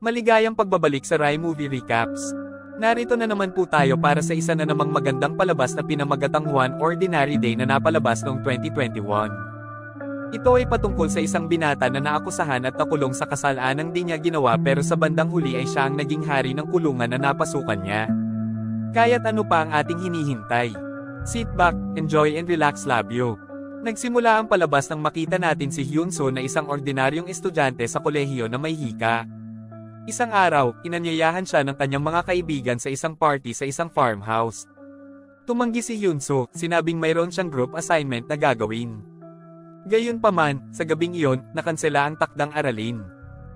Maligayang pagbabalik sa Rai Movie Recaps. Narito na naman po tayo para sa isa na namang magandang palabas na pinamagatang One Ordinary Day na napalabas noong 2021. Ito ay patungkol sa isang binata na naakusahan at nakulong sa kasalanang di niya ginawa pero sa bandang huli ay siya ang naging hari ng kulungan na napasukan niya. Kaya't ano pa ang ating hinihintay? Sit back, enjoy and relax you. Nagsimula ang palabas nang makita natin si Hyunso na isang ordinaryong estudyante sa kolehiyo na may hika. Isang araw, inanyayahan siya ng kanyang mga kaibigan sa isang party sa isang farmhouse. Tumanggi si Hyunso, sinabing mayroon siyang group assignment na gagawin. Gayunpaman, sa gabing iyon, nakansela ang takdang aralin.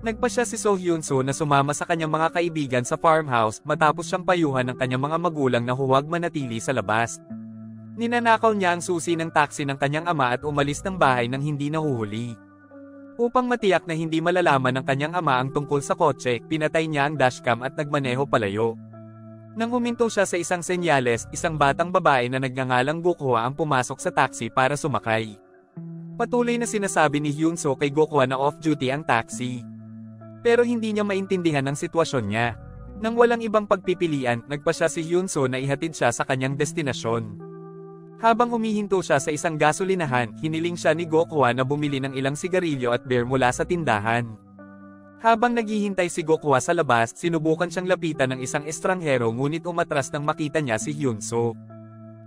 Nagpa siya si So Hyunso na sumama sa kanyang mga kaibigan sa farmhouse matapos siyang payuhan ng kanyang mga magulang na huwag manatili sa labas. Ninanakaw niya ang susi ng taxi ng kanyang ama at umalis ng bahay nang hindi nahuhuli. Upang matiyak na hindi malalaman ng kanyang ama ang tungkol sa kotse, pinatay niya ang dashcam at nagmaneho palayo. Nang huminto siya sa isang senyales, isang batang babae na nagngangalang Gokwa ang pumasok sa taxi para sumakay. Patuloy na sinasabi ni Hyunso kay Gokwa na off-duty ang taxi. Pero hindi niya maintindihan ang sitwasyon niya. Nang walang ibang pagpipilian, nagpa siya si Hyunso na ihatid siya sa kanyang destinasyon. Habang humihinto siya sa isang gasolinahan, hiniling siya ni Gokwa na bumili ng ilang sigarilyo at beer mula sa tindahan. Habang naghihintay si Gokwa sa labas, sinubukan siyang lapitan ng isang estranghero ngunit umatras nang makita niya si Hyunso.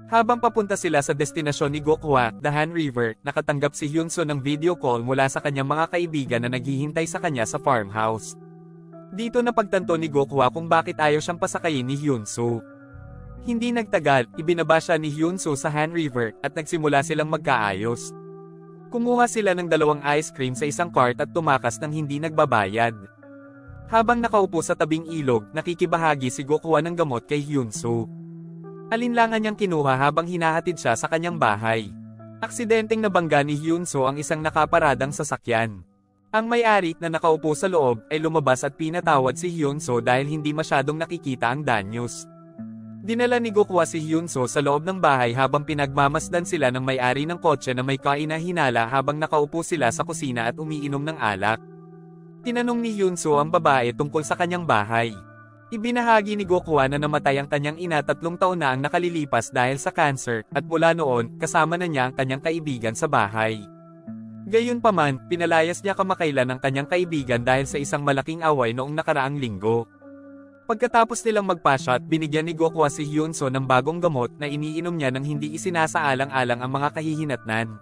Habang papunta sila sa destinasyon ni Gokwa, the Han River, nakatanggap si Hyunso ng video call mula sa kanyang mga kaibigan na naghihintay sa kanya sa farmhouse. Dito napagtanto ni Gokwa kung bakit ayaw siyang pasakayin ni Hyunso. Hindi nagtagal, ibinaba siya ni Hyunso sa Han River at nagsimula silang magkaayos. Kumuha sila ng dalawang ice cream sa isang cart at tumakas ng hindi nagbabayad. Habang nakaupo sa tabing ilog, nakikibahagi si Gokwa ng gamot kay Hyunso. Alinlangan niyang kinuha habang hinahatid siya sa kanyang bahay. Aksidenteng nabangga ni Hyunso ang isang nakaparadang sasakyan. Ang may-ari na nakaupo sa loob ay lumabas at pinatawad si Hyunso dahil hindi masyadong nakikita ang danyos. Dinala ni Gokwa si Hyunso sa loob ng bahay habang pinagmamasdan sila ng may-ari ng kotse na may kainahinala habang nakaupo sila sa kusina at umiinom ng alak. Tinanong ni Hyunso ang babae tungkol sa kanyang bahay. Ibinahagi ni Gokwa na namatay ang kanyang ina tatlong taon na ang nakalilipas dahil sa cancer, at mula noon, kasama na niya ang kanyang kaibigan sa bahay. Gayunpaman, pinalayas niya kamakailan ang kanyang kaibigan dahil sa isang malaking away noong nakaraang linggo. Pagkatapos nilang magpa-shot, binigyan ni Gokwa si Hyunso ng bagong gamot na iniinom niya nang hindi isinasaalang-alang ang mga kahihinatnan.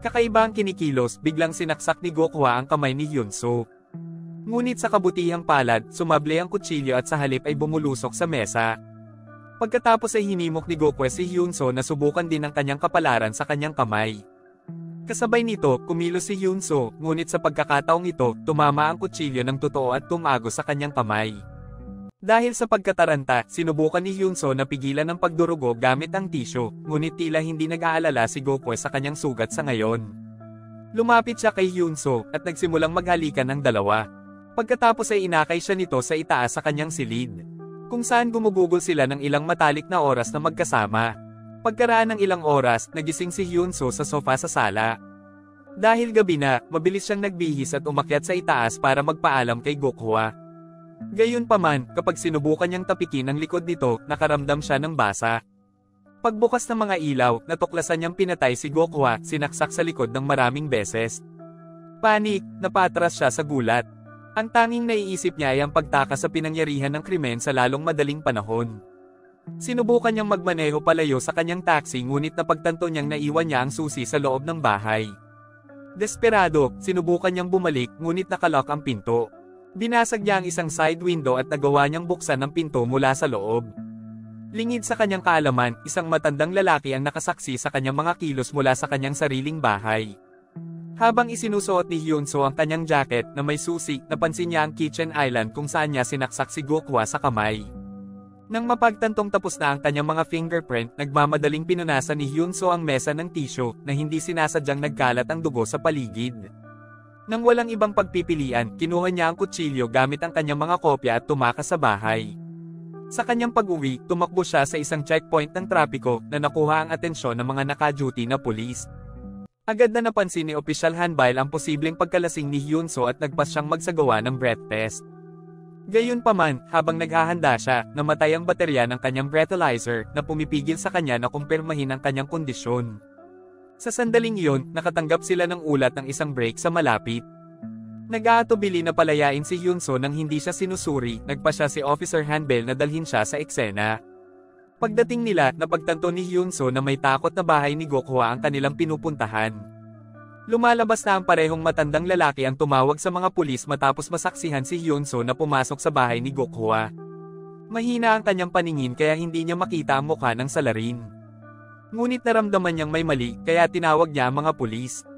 Kakaiba ang kinikilos, biglang sinaksak ni Gokwa ang kamay ni Hyunso. Ngunit sa kabutihang palad, sumable ang kutsilyo at sa halip ay bumulusok sa mesa. Pagkatapos ay hinimok ni Gokwa si Hyunso na subukan din ang kanyang kapalaran sa kanyang kamay. Kasabay nito, kumilos si Hyunso, ngunit sa pagkakataong ito, tumama ang kutsilyo ng totoo at tumago sa kanyang kamay. Dahil sa pagkataranta, sinubukan ni Hyunso na pigilan ang pagdurugo gamit ang tisyo, ngunit tila hindi nag-aalala si Gokwe sa kanyang sugat sa ngayon. Lumapit siya kay Hyunso, at nagsimulang maghalikan ng dalawa. Pagkatapos ay inakay siya nito sa itaas sa kanyang silid. Kung saan gumugugol sila ng ilang matalik na oras na magkasama. Pagkaraan ng ilang oras, nagising si Hyunso sa sofa sa sala. Dahil gabi na, mabilis siyang nagbihis at umakyat sa itaas para magpaalam kay Gokhwa. Gayunpaman, kapag sinubukan niyang tapikin ang likod nito, nakaramdam siya ng basa. Pagbukas ng mga ilaw, natuklasan niyang pinatay si Gokwa, sinaksak sa likod ng maraming beses. Panik, napatras siya sa gulat. Ang tanging naiisip niya ay ang pagtakas sa pinangyarihan ng krimen sa lalong madaling panahon. Sinubukan niyang magmaneho palayo sa kanyang taxi ngunit napagtanto niyang naiwan niya ang susi sa loob ng bahay. Desperado, sinubukan niyang bumalik ngunit nakalock ang pinto. Binasag niya ang isang side window at nagawa niyang buksan ang pinto mula sa loob. Lingid sa kanyang kaalaman, isang matandang lalaki ang nakasaksi sa kanyang mga kilos mula sa kanyang sariling bahay. Habang isinusuot ni Hyunso ang kanyang jacket na may susi, napansin niya ang kitchen island kung saan niya sinaksak si Gokwa sa kamay. Nang mapagtantong tapos na ang kanyang mga fingerprint, nagmamadaling pinunasan ni Hyunso ang mesa ng tissue na hindi sinasadyang nagkalat ang dugo sa paligid. Nang walang ibang pagpipilian, kinuha niya ang kutsilyo gamit ang kanyang mga kopya at tumakas sa bahay. Sa kanyang pag-uwi, tumakbo siya sa isang checkpoint ng trapiko na nakuha ang atensyon ng mga naka-duty na pulis. Agad na napansin ni Opisyal Hanbail ang posibleng pagkalasing ni Hyunso at nagpas siyang magsagawa ng breath test. Gayunpaman, habang naghahanda siya, namatay ang baterya ng kanyang breathalyzer na pumipigil sa kanya na kumpirmahin ang kanyang kondisyon. Sa sandaling iyon, nakatanggap sila ng ulat ng isang break sa malapit. Nag-aatubili na palayain si Hyunso nang hindi siya sinusuri, nagpa siya si Officer Hanbel na dalhin siya sa eksena. Pagdating nila, napagtanto ni Hyunso na may takot na bahay ni Gokhwa ang kanilang pinupuntahan. Lumalabas na ang parehong matandang lalaki ang tumawag sa mga pulis matapos masaksihan si Hyunso na pumasok sa bahay ni Gokhwa. Mahina ang kanyang paningin kaya hindi niya makita ang mukha ng salarin. Ngunit naramdaman niyang may mali kaya tinawag niya ang mga pulis.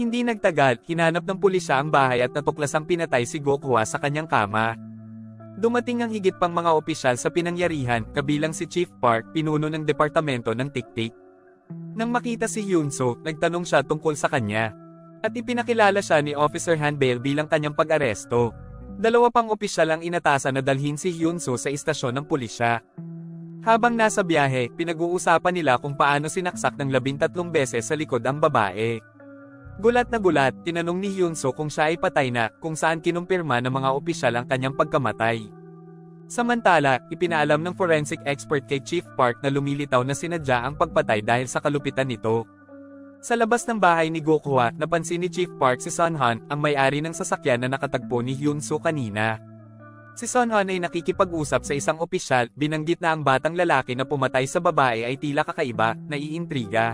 Hindi nagtagal, hinanap ng pulisya ang bahay at natuklasang pinatay si Gokhwa sa kanyang kama. Dumating ang higit pang mga opisyal sa pinangyarihan, kabilang si Chief Park, pinuno ng departamento ng Tiktik. Nang makita si Hyunso, nagtanong siya tungkol sa kanya. At ipinakilala siya ni Officer Han Bale bilang kanyang pag-aresto. Dalawa pang opisyal ang inatasan na dalhin si Hyunso sa istasyon ng pulisya. Habang nasa biyahe, pinag-uusapan nila kung paano sinaksak ng labintatlong beses sa likod ang babae. Gulat na gulat, tinanong ni Hyunso kung siya ay patay na, kung saan kinumpirma ng mga opisyal ang kanyang pagkamatay. Samantala, ipinaalam ng forensic expert kay Chief Park na lumilitaw na sinadya ang pagpatay dahil sa kalupitan nito. Sa labas ng bahay ni Gokuha, napansin ni Chief Park si Son Han, ang may-ari ng sasakyan na nakatagpo ni Hyun Soo kanina. Si Son Han ay nakikipag-usap sa isang opisyal, binanggit na ang batang lalaki na pumatay sa babae ay tila kakaiba, naiintriga.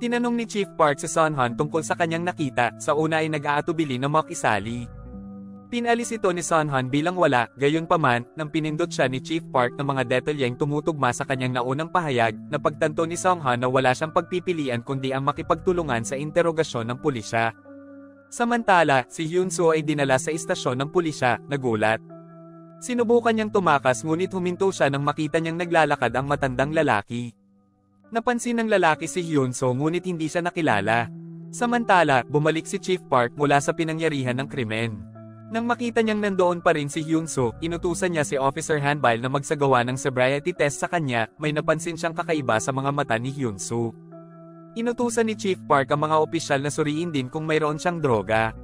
Tinanong ni Chief Park si Son Han tungkol sa kanyang nakita, sa una ay nag-aatubili na makisali. Pinalis ito ni Son Han bilang wala, gayon paman, nang pinindot siya ni Chief Park ng mga detalyeng tumutugma sa kanyang naunang pahayag, na pagtanto ni Song Han na wala siyang pagpipilian kundi ang makipagtulungan sa interogasyon ng pulisya. Samantala, si Hyun Soo ay dinala sa istasyon ng pulisya, nagulat. Sinubukan niyang tumakas ngunit huminto siya nang makita niyang naglalakad ang matandang lalaki. Napansin ng lalaki si Hyun Soo ngunit hindi siya nakilala. Samantala, bumalik si Chief Park mula sa pinangyarihan ng krimen. Nang makita niyang nandoon pa rin si Hyunso, inutusan niya si Officer Hanbal na magsagawa ng sobriety test sa kanya, may napansin siyang kakaiba sa mga mata ni Hyunso. Inutusan ni Chief Park ang mga opisyal na suriin din kung mayroon siyang droga.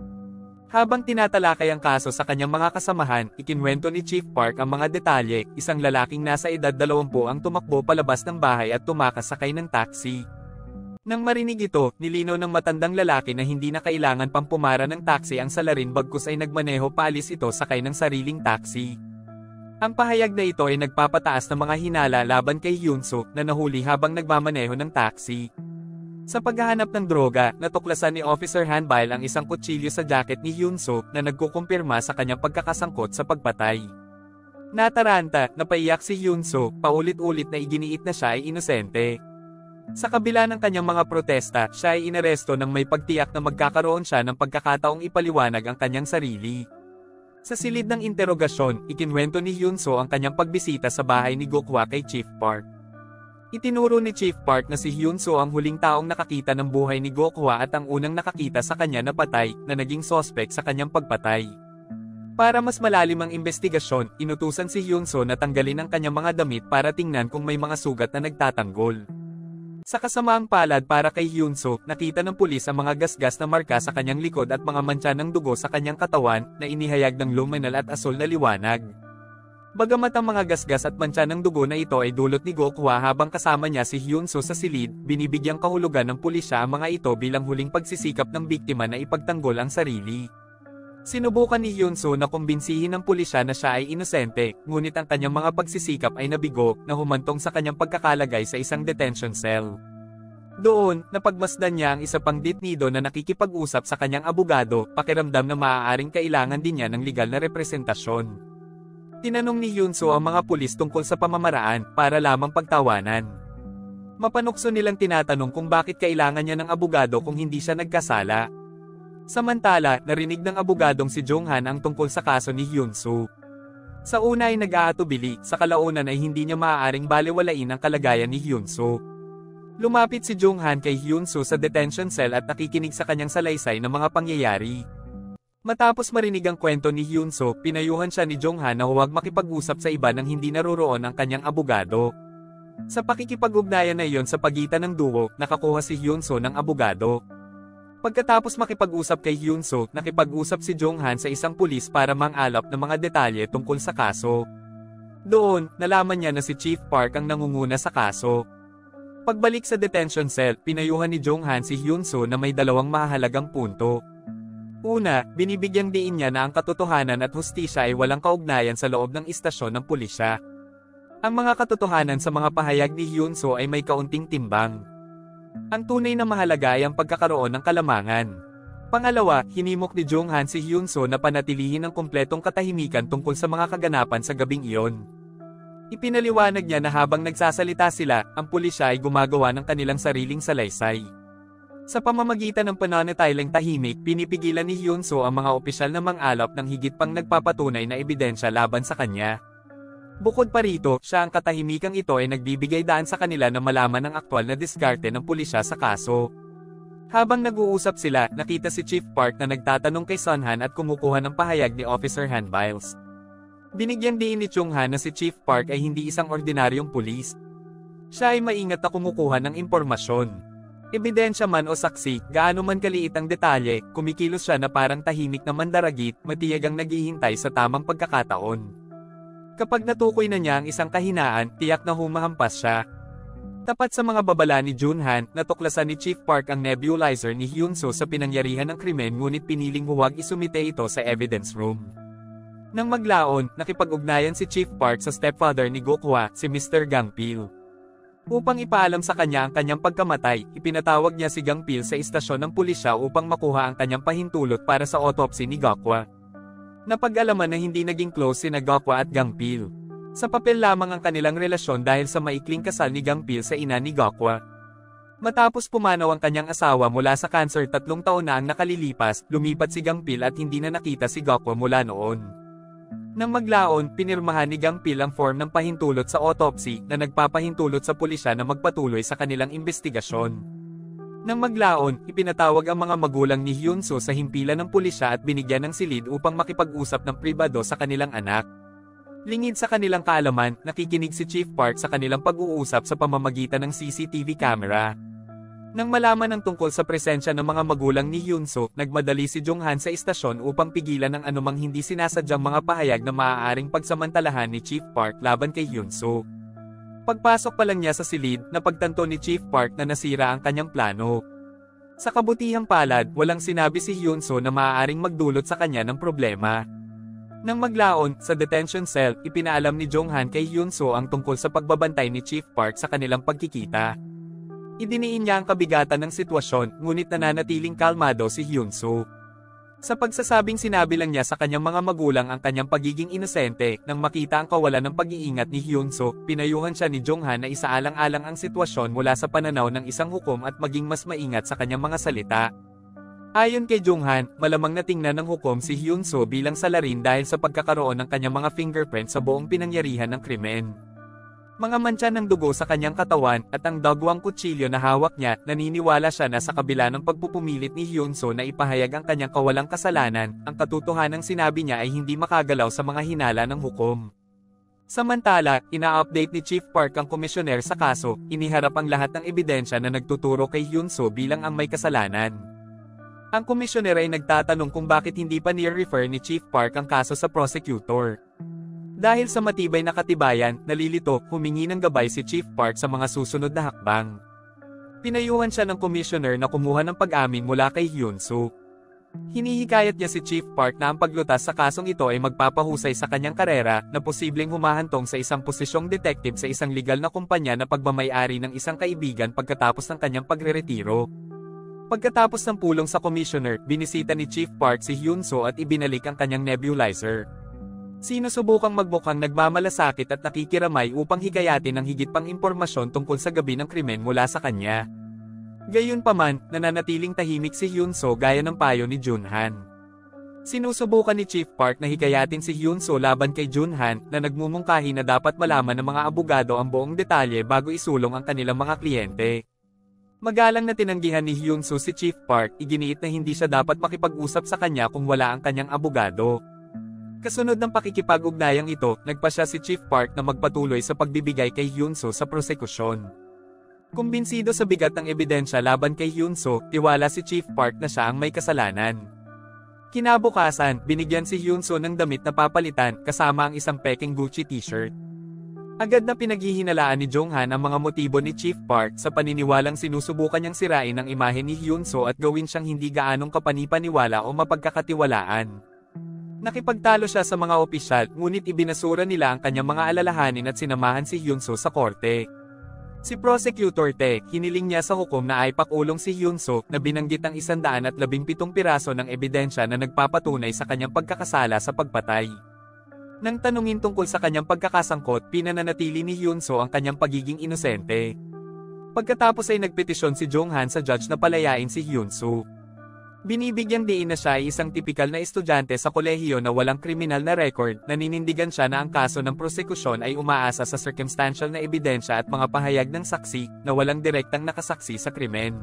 Habang tinatalakay ang kaso sa kanyang mga kasamahan, ikinwento ni Chief Park ang mga detalye, isang lalaking nasa edad 20 ang tumakbo palabas ng bahay at tumakas sakay ng taxi. Nang marinig ito, nilino ng matandang lalaki na hindi na kailangan pang pumara ng taxi ang salarin bagkus ay nagmaneho paalis ito sakay ng sariling taxi. Ang pahayag na ito ay nagpapataas ng mga hinala laban kay Hyunso na nahuli habang nagmamaneho ng taxi. Sa paghahanap ng droga, natuklasan ni Officer Hanbile ang isang kutsilyo sa jacket ni Hyunso na nagkukumpirma sa kanyang pagkakasangkot sa pagpatay. Nataranta, napaiyak si Hyunso, paulit-ulit na iginiit na siya ay inosente. Sa kabila ng kanyang mga protesta, siya ay inaresto nang may pagtiyak na magkakaroon siya ng pagkakataong ipaliwanag ang kanyang sarili. Sa silid ng interogasyon, ikinwento ni Hyunso ang kanyang pagbisita sa bahay ni Gokwa kay Chief Park. Itinuro ni Chief Park na si Hyunso ang huling taong nakakita ng buhay ni Gokwa at ang unang nakakita sa kanya na patay, na naging sospek sa kanyang pagpatay. Para mas malalim ang investigasyon, inutusan si Hyunso na tanggalin ang kanyang mga damit para tingnan kung may mga sugat na nagtatanggol. Sa kasamaang palad para kay Hyunso, nakita ng pulis ang mga gasgas na marka sa kanyang likod at mga mantsa ng dugo sa kanyang katawan na inihayag ng luminal at asul na liwanag. Bagamat ang mga gasgas at mantsa ng dugo na ito ay dulot ni Gokwa habang kasama niya si Hyunso sa silid, binibigyang kahulugan ng pulisya ang mga ito bilang huling pagsisikap ng biktima na ipagtanggol ang sarili. Sinubukan ni Hyunso na kumbinsihin ng pulisya na siya ay inosente, ngunit ang kanyang mga pagsisikap ay nabigo, na humantong sa kanyang pagkakalagay sa isang detention cell. Doon, napagmasdan niya ang isa pang ditnido na nakikipag-usap sa kanyang abogado, pakiramdam na maaaring kailangan din niya ng legal na representasyon. Tinanong ni Hyunso ang mga pulis tungkol sa pamamaraan, para lamang pagtawanan. Mapanukso nilang tinatanong kung bakit kailangan niya ng abogado kung hindi siya nagkasala, Samantala, narinig ng abogadong si Jonghan ang tungkol sa kaso ni Hyunsu. Sa una ay nag-aatubili, sa kalaunan ay hindi niya maaaring baliwalain ang kalagayan ni Hyunsu. Lumapit si Jonghan kay Hyunsu sa detention cell at nakikinig sa kanyang salaysay ng mga pangyayari. Matapos marinig ang kwento ni Hyunso, pinayuhan siya ni Jonghan na huwag makipag-usap sa iba nang hindi naroroon ang kanyang abogado. Sa pakikipag-ugnayan na iyon sa pagitan ng duo, nakakuha si Hyunso ng abogado. Pagkatapos makipag-usap kay Hyunso, nakipag-usap si Jonghan sa isang pulis para mangalap ng mga detalye tungkol sa kaso. Doon, nalaman niya na si Chief Park ang nangunguna sa kaso. Pagbalik sa detention cell, pinayuhan ni Jonghan si Hyunso na may dalawang mahalagang punto. Una, binibigyang diin niya na ang katotohanan at hustisya ay walang kaugnayan sa loob ng istasyon ng pulisya. Ang mga katotohanan sa mga pahayag ni Hyunso ay may kaunting timbang. Ang tunay na mahalaga ay ang pagkakaroon ng kalamangan. Pangalawa, hinimok ni Jonghan si Hyunso na panatilihin ang kumpletong katahimikan tungkol sa mga kaganapan sa gabing iyon. Ipinaliwanag niya na habang nagsasalita sila, ang pulisya ay gumagawa ng kanilang sariling salaysay. Sa pamamagitan ng pananatiling tahimik, pinipigilan ni Hyunso ang mga opisyal na mangalap ng higit pang nagpapatunay na ebidensya laban sa kanya. Bukod pa rito, siya ang katahimikang ito ay nagbibigay daan sa kanila na malaman ang aktwal na diskarte ng pulisya sa kaso. Habang nag-uusap sila, nakita si Chief Park na nagtatanong kay Sunhan at kumukuha ng pahayag ni Officer Han Biles. Binigyan din ni Chung Han na si Chief Park ay hindi isang ordinaryong pulis. Siya ay maingat na kumukuha ng impormasyon. Ebidensya man o saksi, gaano man kaliit ang detalye, kumikilos siya na parang tahimik na mandaragit, matiyagang naghihintay sa tamang pagkakataon. Kapag natukoy na niya ang isang kahinaan, tiyak na humahampas siya. Tapat sa mga babala ni Junhan, natuklasan ni Chief Park ang nebulizer ni Hyunso sa pinangyarihan ng krimen ngunit piniling huwag isumite ito sa evidence room. Nang maglaon, nakipag-ugnayan si Chief Park sa stepfather ni Gokhwa, si Mr. Gangpil. Upang ipaalam sa kanya ang kanyang pagkamatay, ipinatawag niya si Gangpil sa istasyon ng pulisya upang makuha ang kanyang pahintulot para sa autopsy ni Gokwa. Napag-alaman na hindi naging close si Gokwa at Gangpil. Sa papel lamang ang kanilang relasyon dahil sa maikling kasal ni Gangpil sa ina ni Gokwa. Matapos pumanaw ang kanyang asawa mula sa cancer tatlong taon na ang nakalilipas, lumipat si Gangpil at hindi na nakita si Gokwa mula noon. Nang maglaon, pinirmahan ni Gangpil ang form ng pahintulot sa autopsy na nagpapahintulot sa pulisya na magpatuloy sa kanilang investigasyon. Nang maglaon, ipinatawag ang mga magulang ni Hyunso sa himpilan ng pulisya at binigyan ng silid upang makipag-usap ng pribado sa kanilang anak. Lingid sa kanilang kaalaman, nakikinig si Chief Park sa kanilang pag-uusap sa pamamagitan ng CCTV camera. Nang malaman ng tungkol sa presensya ng mga magulang ni Hyunso, nagmadali si Jonghan sa istasyon upang pigilan ang anumang hindi sinasadyang mga pahayag na maaaring pagsamantalahan ni Chief Park laban kay Hyunso. Pagpasok pa lang niya sa silid, napagtanto ni Chief Park na nasira ang kanyang plano. Sa kabutihang palad, walang sinabi si Hyunso na maaaring magdulot sa kanya ng problema. Nang maglaon, sa detention cell, ipinaalam ni Jonghan kay Hyunso ang tungkol sa pagbabantay ni Chief Park sa kanilang pagkikita. Idiniin niya ang kabigatan ng sitwasyon, ngunit nananatiling kalmado si Hyunsu. Sa pagsasabing sinabi lang niya sa kanyang mga magulang ang kanyang pagiging inosente, nang makita ang kawalan ng pag-iingat ni Hyunso, pinayuhan siya ni Jonghan na isaalang-alang ang sitwasyon mula sa pananaw ng isang hukom at maging mas maingat sa kanyang mga salita. Ayon kay Jonghan, malamang natingnan ng hukom si Hyunso bilang salarin dahil sa pagkakaroon ng kanyang mga fingerprint sa buong pinangyarihan ng krimen. Mga mantsa ng dugo sa kanyang katawan at ang dagwang kutsilyo na hawak niya, naniniwala siya na sa kabila ng pagpupumilit ni Hyunso na ipahayag ang kanyang kawalang kasalanan, ang katotohanang sinabi niya ay hindi makagalaw sa mga hinala ng hukom. Samantala, ina-update ni Chief Park ang komisyoner sa kaso, iniharap ang lahat ng ebidensya na nagtuturo kay Hyunso bilang ang may kasalanan. Ang komisyoner ay nagtatanong kung bakit hindi pa near-refer ni Chief Park ang kaso sa prosecutor. Dahil sa matibay na katibayan, nalilito, humingi ng gabay si Chief Park sa mga susunod na hakbang. Pinayuhan siya ng commissioner na kumuha ng pag-amin mula kay Hyunsu. Hinihikayat niya si Chief Park na ang paglutas sa kasong ito ay magpapahusay sa kanyang karera na posibleng humahantong sa isang posisyong detective sa isang legal na kumpanya na pagmamayari ng isang kaibigan pagkatapos ng kanyang pagreretiro. Pagkatapos ng pulong sa commissioner, binisita ni Chief Park si Hyunso at ibinalik ang kanyang nebulizer. Sinusubukang magmukhang nagmamalasakit at nakikiramay upang hikayatin ang higit pang impormasyon tungkol sa gabi ng krimen mula sa kanya. Gayunpaman, nananatiling tahimik si Hyunso gaya ng payo ni Junhan. Sinusubukan ni Chief Park na hikayatin si Hyunso laban kay Junhan na nagmumungkahi na dapat malaman ng mga abogado ang buong detalye bago isulong ang kanilang mga kliyente. Magalang na tinanggihan ni Hyunso si Chief Park, iginiit na hindi siya dapat makipag-usap sa kanya kung wala ang kanyang abogado. Kasunod ng pakikipag-ugnayang ito, nagpa siya si Chief Park na magpatuloy sa pagbibigay kay Hyunso sa prosekusyon. Kumbinsido sa bigat ng ebidensya laban kay Hyunso, tiwala si Chief Park na siya ang may kasalanan. Kinabukasan, binigyan si Hyunso ng damit na papalitan kasama ang isang peking Gucci t-shirt. Agad na pinaghihinalaan ni Jonghan ang mga motibo ni Chief Park sa paniniwalang sinusubukan niyang sirain ang imahe ni Hyunso at gawin siyang hindi gaanong kapanipaniwala o mapagkakatiwalaan. Nakipagtalo siya sa mga opisyal ngunit ibinasura nila ang kanyang mga alalahanin at sinamahan si Hyunso sa korte. Si Prosecutor Te, hiniling niya sa hukom na ay pakulong si Hyun Suk na binanggit ang 117 piraso ng ebidensya na nagpapatunay sa kanyang pagkakasala sa pagpatay. Nang tanungin tungkol sa kanyang pagkakasangkot, pinananatili ni Hyun So ang kanyang pagiging inosente. Pagkatapos ay nagpetisyon si Jong Han sa judge na palayain si Hyun Soo. Binibigyang diin na siya ay isang tipikal na estudyante sa kolehiyo na walang kriminal na record, naninindigan siya na ang kaso ng prosekusyon ay umaasa sa circumstantial na ebidensya at mga pahayag ng saksi, na walang direktang nakasaksi sa krimen.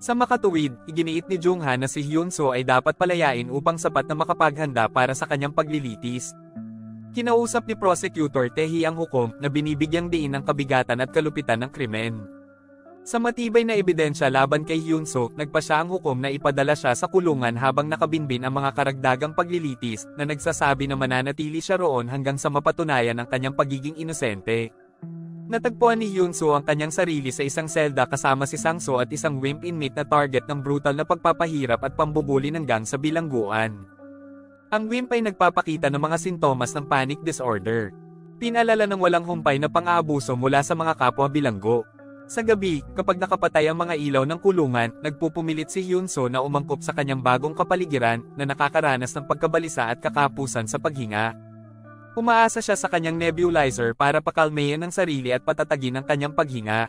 Sa makatuwid, iginiit ni Jung Han na si Hyun So ay dapat palayain upang sapat na makapaghanda para sa kanyang paglilitis. Kinausap ni Prosecutor Tehi ang hukom na binibigyang diin ang kabigatan at kalupitan ng krimen. Sa matibay na ebidensya laban kay Hyun Suk, nagpa ang hukom na ipadala siya sa kulungan habang nakabinbin ang mga karagdagang paglilitis na nagsasabi na mananatili siya roon hanggang sa mapatunayan ang kanyang pagiging inosente. Natagpuan ni Hyun Soo ang kanyang sarili sa isang selda kasama si Sang So at isang wimp inmate na target ng brutal na pagpapahirap at pambubuli ng gang sa bilangguan. Ang wimp ay nagpapakita ng mga sintomas ng panic disorder. Pinalala ng walang humpay na pang-aabuso mula sa mga kapwa bilanggo. Sa gabi, kapag nakapatay ang mga ilaw ng kulungan, nagpupumilit si Hyunso na umangkop sa kanyang bagong kapaligiran na nakakaranas ng pagkabalisa at kakapusan sa paghinga. Umaasa siya sa kanyang nebulizer para pakalmayan ang sarili at patatagin ang kanyang paghinga.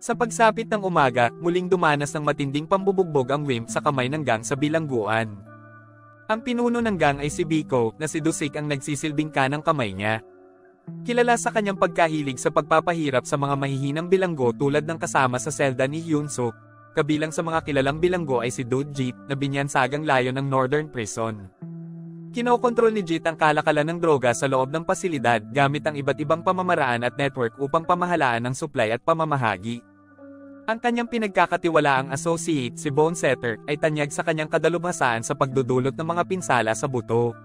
Sa pagsapit ng umaga, muling dumanas ng matinding pambubugbog ang wimp sa kamay ng gang sa bilangguan. Ang pinuno ng gang ay si Biko, na si Dusik ang nagsisilbing kanang kamay niya. Kilala sa kanyang pagkahilig sa pagpapahirap sa mga mahihinang bilanggo tulad ng kasama sa selda ni Hyun Suk. Kabilang sa mga kilalang bilanggo ay si Dude Jeet na binyansagang layo ng Northern Prison. Kinokontrol ni Jeet ang kalakalan ng droga sa loob ng pasilidad gamit ang iba't ibang pamamaraan at network upang pamahalaan ng supply at pamamahagi. Ang kanyang pinagkakatiwalaang associate si Bone Setter ay tanyag sa kanyang kadalubhasaan sa pagdudulot ng mga pinsala sa buto.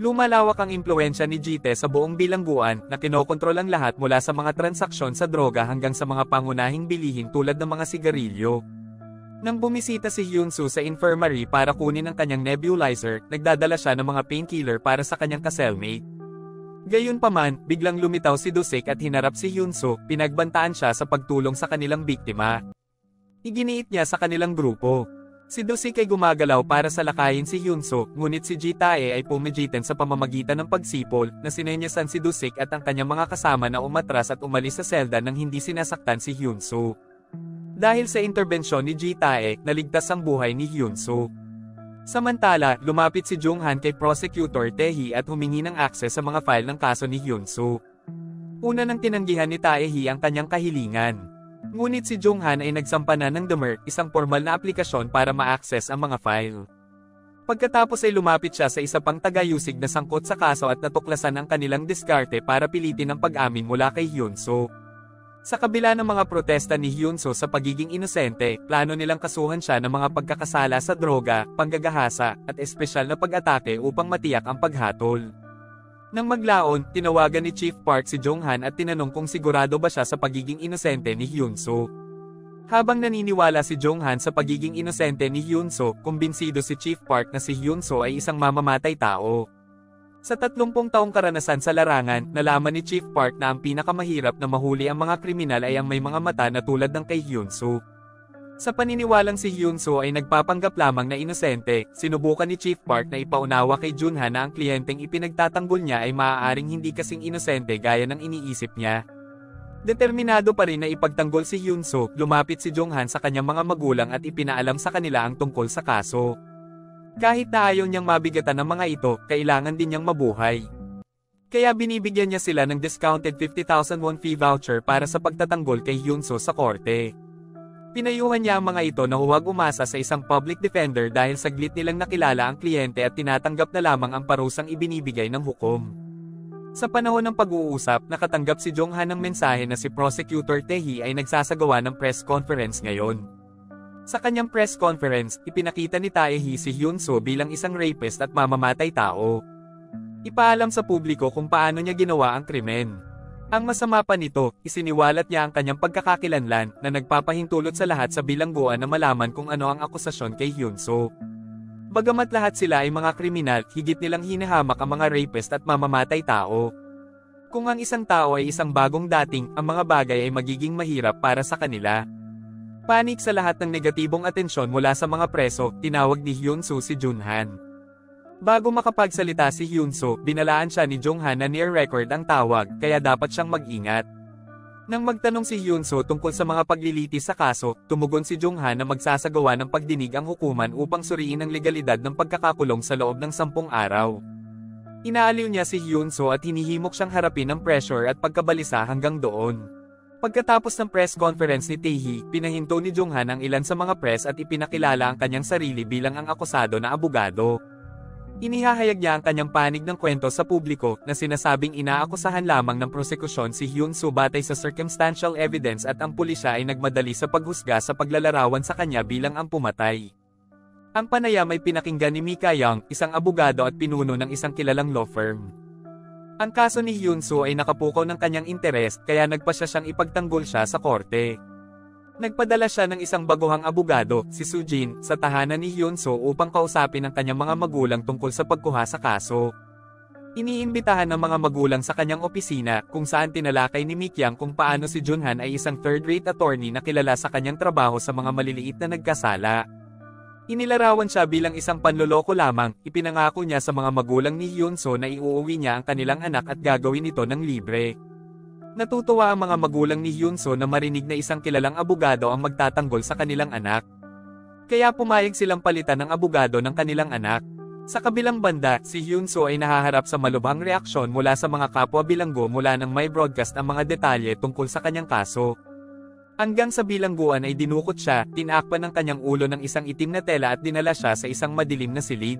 Lumalawak ang impluensya ni Jite sa buong bilangguan na kinokontrol ang lahat mula sa mga transaksyon sa droga hanggang sa mga pangunahing bilihin tulad ng mga sigarilyo. Nang bumisita si Hyunsu sa infirmary para kunin ang kanyang nebulizer, nagdadala siya ng mga painkiller para sa kanyang kaselmate. Gayunpaman, biglang lumitaw si Dusik at hinarap si Hyunsu, pinagbantaan siya sa pagtulong sa kanilang biktima. Iginiit niya sa kanilang grupo. Si Dusik ay gumagalaw para sa lakayin si Hyunso, ngunit si Jitae ay pumijitan sa pamamagitan ng pagsipol, na sinenyasan si Dusik at ang kanyang mga kasama na umatras at umalis sa selda nang hindi sinasaktan si Hyunso. Dahil sa interbensyon ni Jitae, naligtas ang buhay ni Hyunso. Samantala, lumapit si Junghan kay Prosecutor Tehi at humingi ng akses sa mga file ng kaso ni Hyunso. Una nang tinanggihan ni Taehi ang kanyang kahilingan. Ngunit si Junghan ay nagsampa na ng DMER, isang formal na aplikasyon para ma-access ang mga file. Pagkatapos ay lumapit siya sa isa pang tagayusig na sangkot sa kaso at natuklasan ang kanilang diskarte para pilitin ang pag-amin mula kay Hyunso. Sa kabila ng mga protesta ni Hyunso sa pagiging inosente, plano nilang kasuhan siya ng mga pagkakasala sa droga, panggagahasa, at espesyal na pag-atake upang matiyak ang paghatol. Nang maglaon, tinawagan ni Chief Park si Jonghan at tinanong kung sigurado ba siya sa pagiging inosente ni Hyunso. Habang naniniwala si Jonghan sa pagiging inosente ni Hyunso, kumbinsido si Chief Park na si Hyunso ay isang mamamatay tao. Sa 30 taong karanasan sa larangan, nalaman ni Chief Park na ang pinakamahirap na mahuli ang mga kriminal ay ang may mga mata na tulad ng kay Hyunso. Sa paniniwalang si Hyunso ay nagpapanggap lamang na inosente, sinubukan ni Chief Park na ipaunawa kay Junha na ang kliyenteng ipinagtatanggol niya ay maaaring hindi kasing inosente gaya ng iniisip niya. Determinado pa rin na ipagtanggol si Hyunso, lumapit si Jonghan sa kanyang mga magulang at ipinaalam sa kanila ang tungkol sa kaso. Kahit na ayaw niyang mabigatan ng mga ito, kailangan din niyang mabuhay. Kaya binibigyan niya sila ng discounted 50,000 won fee voucher para sa pagtatanggol kay Hyunso sa korte. Pinayuhan niya ang mga ito na huwag umasa sa isang public defender dahil saglit nilang nakilala ang kliyente at tinatanggap na lamang ang parusang ibinibigay ng hukom. Sa panahon ng pag-uusap, nakatanggap si Jonghan ng mensahe na si Prosecutor Tae ay nagsasagawa ng press conference ngayon. Sa kanyang press conference, ipinakita ni Tae si Hyun Soo bilang isang rapist at mamamatay tao. Ipaalam sa publiko kung paano niya ginawa ang krimen. Ang masama pa nito, isiniwalat niya ang kanyang pagkakakilanlan na nagpapahintulot sa lahat sa bilangguan na malaman kung ano ang akusasyon kay Hyunso. Bagamat lahat sila ay mga kriminal, higit nilang hinahamak ang mga rapist at mamamatay tao. Kung ang isang tao ay isang bagong dating, ang mga bagay ay magiging mahirap para sa kanila. Panik sa lahat ng negatibong atensyon mula sa mga preso, tinawag ni Hyunso si Junhan. Bago makapagsalita si Hyunso, binalaan siya ni Jonghan na near record ang tawag, kaya dapat siyang mag-ingat. Nang magtanong si Hyunso tungkol sa mga paglilitis sa kaso, tumugon si Jonghan na magsasagawa ng pagdinig ang hukuman upang suriin ang legalidad ng pagkakakulong sa loob ng sampung araw. Inaaliw niya si Hyunso at hinihimok siyang harapin ang pressure at pagkabalisa hanggang doon. Pagkatapos ng press conference ni Taehi, pinahinto ni Jonghan ang ilan sa mga press at ipinakilala ang kanyang sarili bilang ang akusado na abogado. Inihahayag niya ang kanyang panig ng kwento sa publiko na sinasabing inaakusahan lamang ng prosekusyon si Hyun Soo batay sa circumstantial evidence at ang pulisya ay nagmadali sa paghusga sa paglalarawan sa kanya bilang ang pumatay. Ang panayam ay pinakinggan ni Mika Young, isang abogado at pinuno ng isang kilalang law firm. Ang kaso ni Hyun Soo ay nakapukaw ng kanyang interes kaya nagpa siya siyang ipagtanggol siya sa korte. Nagpadala siya ng isang baguhang abogado, si Sujin, sa tahanan ni Hyunso upang kausapin ang kanyang mga magulang tungkol sa pagkuha sa kaso. Iniimbitahan ng mga magulang sa kanyang opisina kung saan tinalakay ni Mikyang kung paano si Junhan ay isang third-rate attorney na kilala sa kanyang trabaho sa mga maliliit na nagkasala. Inilarawan siya bilang isang panloloko lamang, ipinangako niya sa mga magulang ni Hyunso na iuuwi niya ang kanilang anak at gagawin ito ng libre. Natutuwa ang mga magulang ni Hyunso na marinig na isang kilalang abogado ang magtatanggol sa kanilang anak. Kaya pumayag silang palitan ng abogado ng kanilang anak. Sa kabilang banda, si Hyunso ay nahaharap sa malubhang reaksyon mula sa mga kapwa bilanggo mula nang may broadcast ang mga detalye tungkol sa kanyang kaso. Hanggang sa bilangguan ay dinukot siya, tinakpan ng kanyang ulo ng isang itim na tela at dinala siya sa isang madilim na silid.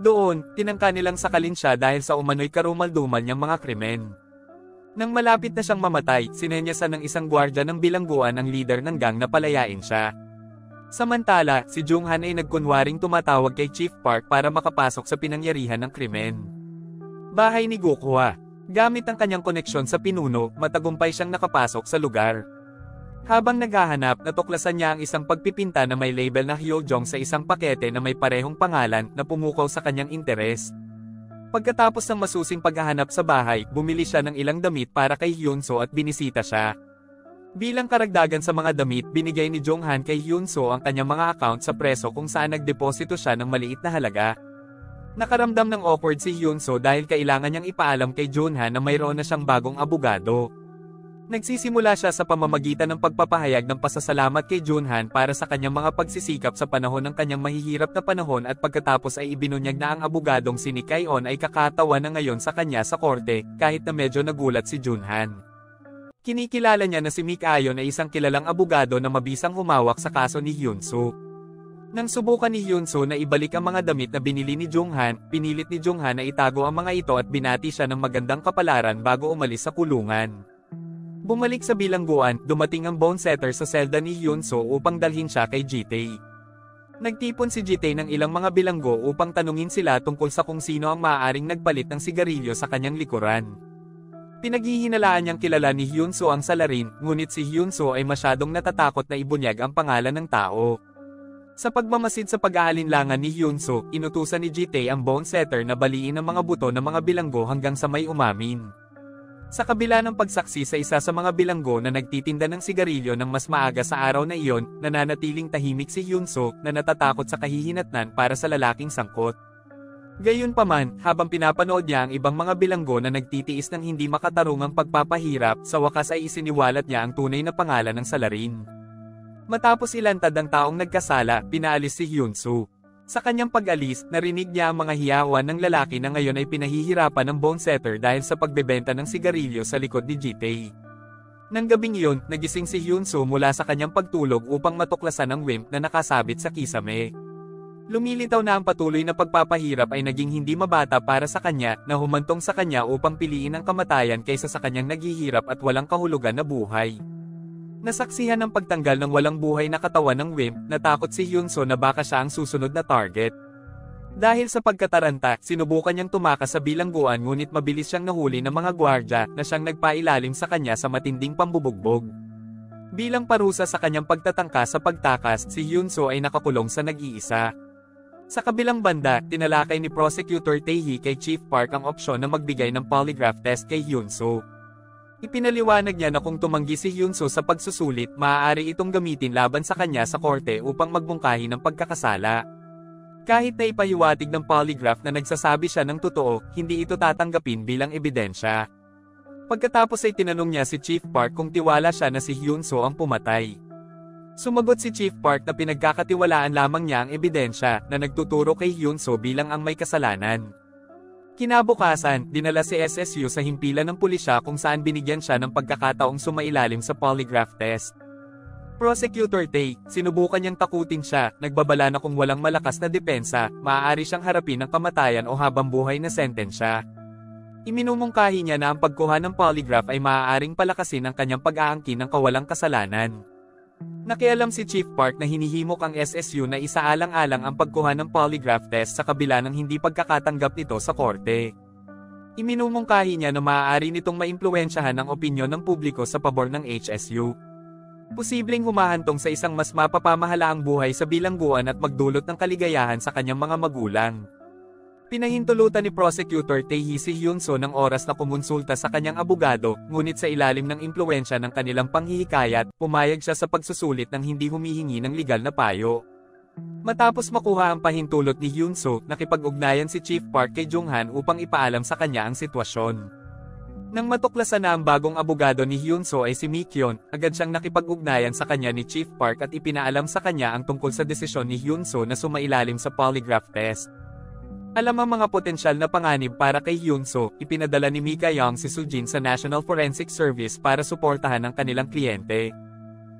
Doon, tinangka nilang sakalin siya dahil sa umano'y karumaldumal niyang mga krimen. Nang malapit na siyang mamatay, sinenyasan ng isang gwardya ng bilangguan ang leader ng gang na palayain siya. Samantala, si Junghan ay nagkunwaring tumatawag kay Chief Park para makapasok sa pinangyarihan ng krimen. Bahay ni Gokwa. Gamit ang kanyang koneksyon sa pinuno, matagumpay siyang nakapasok sa lugar. Habang naghahanap, natuklasan niya ang isang pagpipinta na may label na Hyojong sa isang pakete na may parehong pangalan na pumukaw sa kanyang interes. Pagkatapos ng masusing paghahanap sa bahay, bumili siya ng ilang damit para kay Hyunso at binisita siya. Bilang karagdagan sa mga damit, binigay ni Jonghan kay Hyunso ang kanyang mga account sa preso kung saan nagdeposito siya ng maliit na halaga. Nakaramdam ng awkward si Hyunso dahil kailangan niyang ipaalam kay Junhan na mayroon na siyang bagong abogado. Nagsisimula siya sa pamamagitan ng pagpapahayag ng pasasalamat kay Junhan para sa kanyang mga pagsisikap sa panahon ng kanyang mahihirap na panahon at pagkatapos ay ibinunyag na ang abogadong si Nikayon ay kakatawa na ngayon sa kanya sa korte, kahit na medyo nagulat si Junhan. Kinikilala niya na si Mikayon ay isang kilalang abogado na mabisang humawak sa kaso ni Hyunsu. Nang subukan ni Hyunso na ibalik ang mga damit na binili ni Junghan, pinilit ni Junghan na itago ang mga ito at binati siya ng magandang kapalaran bago umalis sa kulungan. Bumalik sa bilangguan, dumating ang bone setter sa selda ni Hyunso upang dalhin siya kay Jitae. Nagtipon si Jitae ng ilang mga bilanggo upang tanungin sila tungkol sa kung sino ang maaaring nagpalit ng sigarilyo sa kanyang likuran. Pinaghihinalaan niyang kilala ni Hyunso ang salarin, ngunit si Hyunso ay masyadong natatakot na ibunyag ang pangalan ng tao. Sa pagmamasid sa pag-aalinlangan ni Hyunso, inutusan ni Jitae ang bone setter na baliin ang mga buto ng mga bilanggo hanggang sa may umamin. Sa kabila ng pagsaksi sa isa sa mga bilanggo na nagtitinda ng sigarilyo ng mas maaga sa araw na iyon, nananatiling tahimik si Hyunso na natatakot sa kahihinatnan para sa lalaking sangkot. Gayunpaman, habang pinapanood niya ang ibang mga bilanggo na nagtitiis ng hindi makatarungang pagpapahirap, sa wakas ay isiniwalat niya ang tunay na pangalan ng salarin. Matapos ilantad ang taong nagkasala, pinaalis si Hyunsu. Sa kanyang pag-alis, narinig niya ang mga hiyawan ng lalaki na ngayon ay pinahihirapan ng bone setter dahil sa pagbebenta ng sigarilyo sa likod ni Jitae. Nang gabing iyon, nagising si Hyunso mula sa kanyang pagtulog upang matuklasan ang wimp na nakasabit sa kisame. Lumilitaw na ang patuloy na pagpapahirap ay naging hindi mabata para sa kanya na humantong sa kanya upang piliin ang kamatayan kaysa sa kanyang naghihirap at walang kahulugan na buhay. Nasaksihan ng pagtanggal ng walang buhay na katawan ng Wimp, natakot si Hyunso na baka siya ang susunod na target. Dahil sa pagkataranta, sinubukan niyang tumakas sa bilangguan ngunit mabilis siyang nahuli ng mga gwardya na siyang nagpailalim sa kanya sa matinding pambubugbog. Bilang parusa sa kanyang pagtatangka sa pagtakas, si Hyunso ay nakakulong sa nag-iisa. Sa kabilang banda, tinalakay ni Prosecutor Taehi kay Chief Park ang opsyon na magbigay ng polygraph test kay Hyunso. Ipinaliwanag niya na kung tumanggi si Hyunso sa pagsusulit, maaari itong gamitin laban sa kanya sa korte upang magbungkahi ng pagkakasala. Kahit na ipahiwatig ng polygraph na nagsasabi siya ng totoo, hindi ito tatanggapin bilang ebidensya. Pagkatapos ay tinanong niya si Chief Park kung tiwala siya na si Hyunso ang pumatay. Sumagot si Chief Park na pinagkakatiwalaan lamang niya ang ebidensya na nagtuturo kay Hyunso bilang ang may kasalanan. Kinabukasan, dinala si SSU sa himpilan ng pulisya kung saan binigyan siya ng pagkakataong sumailalim sa polygraph test. Prosecutor Tay, sinubukan niyang takutin siya, nagbabala na kung walang malakas na depensa, maaari siyang harapin ng kamatayan o habang buhay na sentensya. Iminumungkahi niya na ang pagkuha ng polygraph ay maaaring palakasin ang kanyang pag-aangkin ng kawalang kasalanan. Nakialam si Chief Park na hinihimok ang SSU na isaalang-alang ang pagkuha ng polygraph test sa kabila ng hindi pagkakatanggap nito sa korte. Iminumungkahi niya na maaari nitong maimpluwensyahan ang opinyon ng publiko sa pabor ng HSU. Posibleng humahantong sa isang mas mapapamahalaang buhay sa bilangguan at magdulot ng kaligayahan sa kanyang mga magulang. Pinahintulutan ni Prosecutor Taehi si Hyunso ng oras na kumonsulta sa kanyang abogado, ngunit sa ilalim ng impluensya ng kanilang panghihikayat, pumayag siya sa pagsusulit ng hindi humihingi ng legal na payo. Matapos makuha ang pahintulot ni Hyunso, nakipag-ugnayan si Chief Park kay Junghan upang ipaalam sa kanya ang sitwasyon. Nang matuklasan na ang bagong abogado ni Hyunso ay si Mikyon, agad siyang nakipag-ugnayan sa kanya ni Chief Park at ipinaalam sa kanya ang tungkol sa desisyon ni Hyunso na sumailalim sa polygraph test. Alam ang mga potensyal na panganib para kay Hyunso, ipinadala ni Mika Young si Sujin sa National Forensic Service para suportahan ang kanilang kliyente.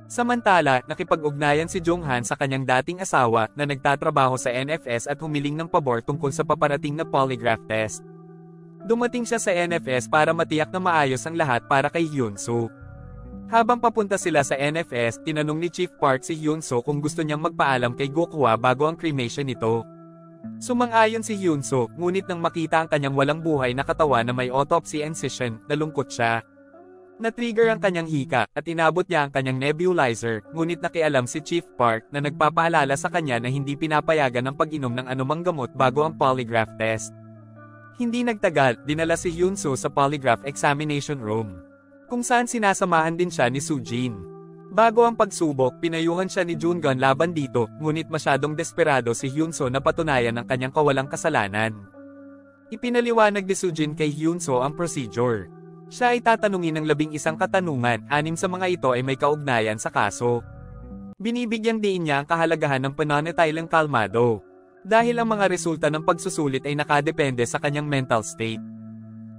Samantala, nakipag-ugnayan si Jonghan sa kanyang dating asawa na nagtatrabaho sa NFS at humiling ng pabor tungkol sa paparating na polygraph test. Dumating siya sa NFS para matiyak na maayos ang lahat para kay Hyunso. Habang papunta sila sa NFS, tinanong ni Chief Park si Hyunso kung gusto niyang magpaalam kay Gokuha bago ang cremation nito. Sumang-ayon si Hyunso, ngunit nang makita ang kanyang walang buhay na katawan na may autopsy incision, nalungkot siya. Na-trigger ang kanyang hika, at inabot niya ang kanyang nebulizer, ngunit nakialam si Chief Park na nagpapaalala sa kanya na hindi pinapayagan ang pag-inom ng anumang gamot bago ang polygraph test. Hindi nagtagal, dinala si Hyunso sa polygraph examination room. Kung saan sinasamahan din siya ni Sujin. Bago ang pagsubok, pinayuhan siya ni Jungun laban dito, ngunit masyadong desperado si Hyunso na patunayan ang kanyang kawalang kasalanan. Ipinaliwanag ni Sujin kay Hyunso ang procedure. Siya ay tatanungin ng labing isang katanungan, anim sa mga ito ay may kaugnayan sa kaso. Binibigyang diin niya ang kahalagahan ng pananatiling kalmado. Dahil ang mga resulta ng pagsusulit ay nakadepende sa kanyang mental state.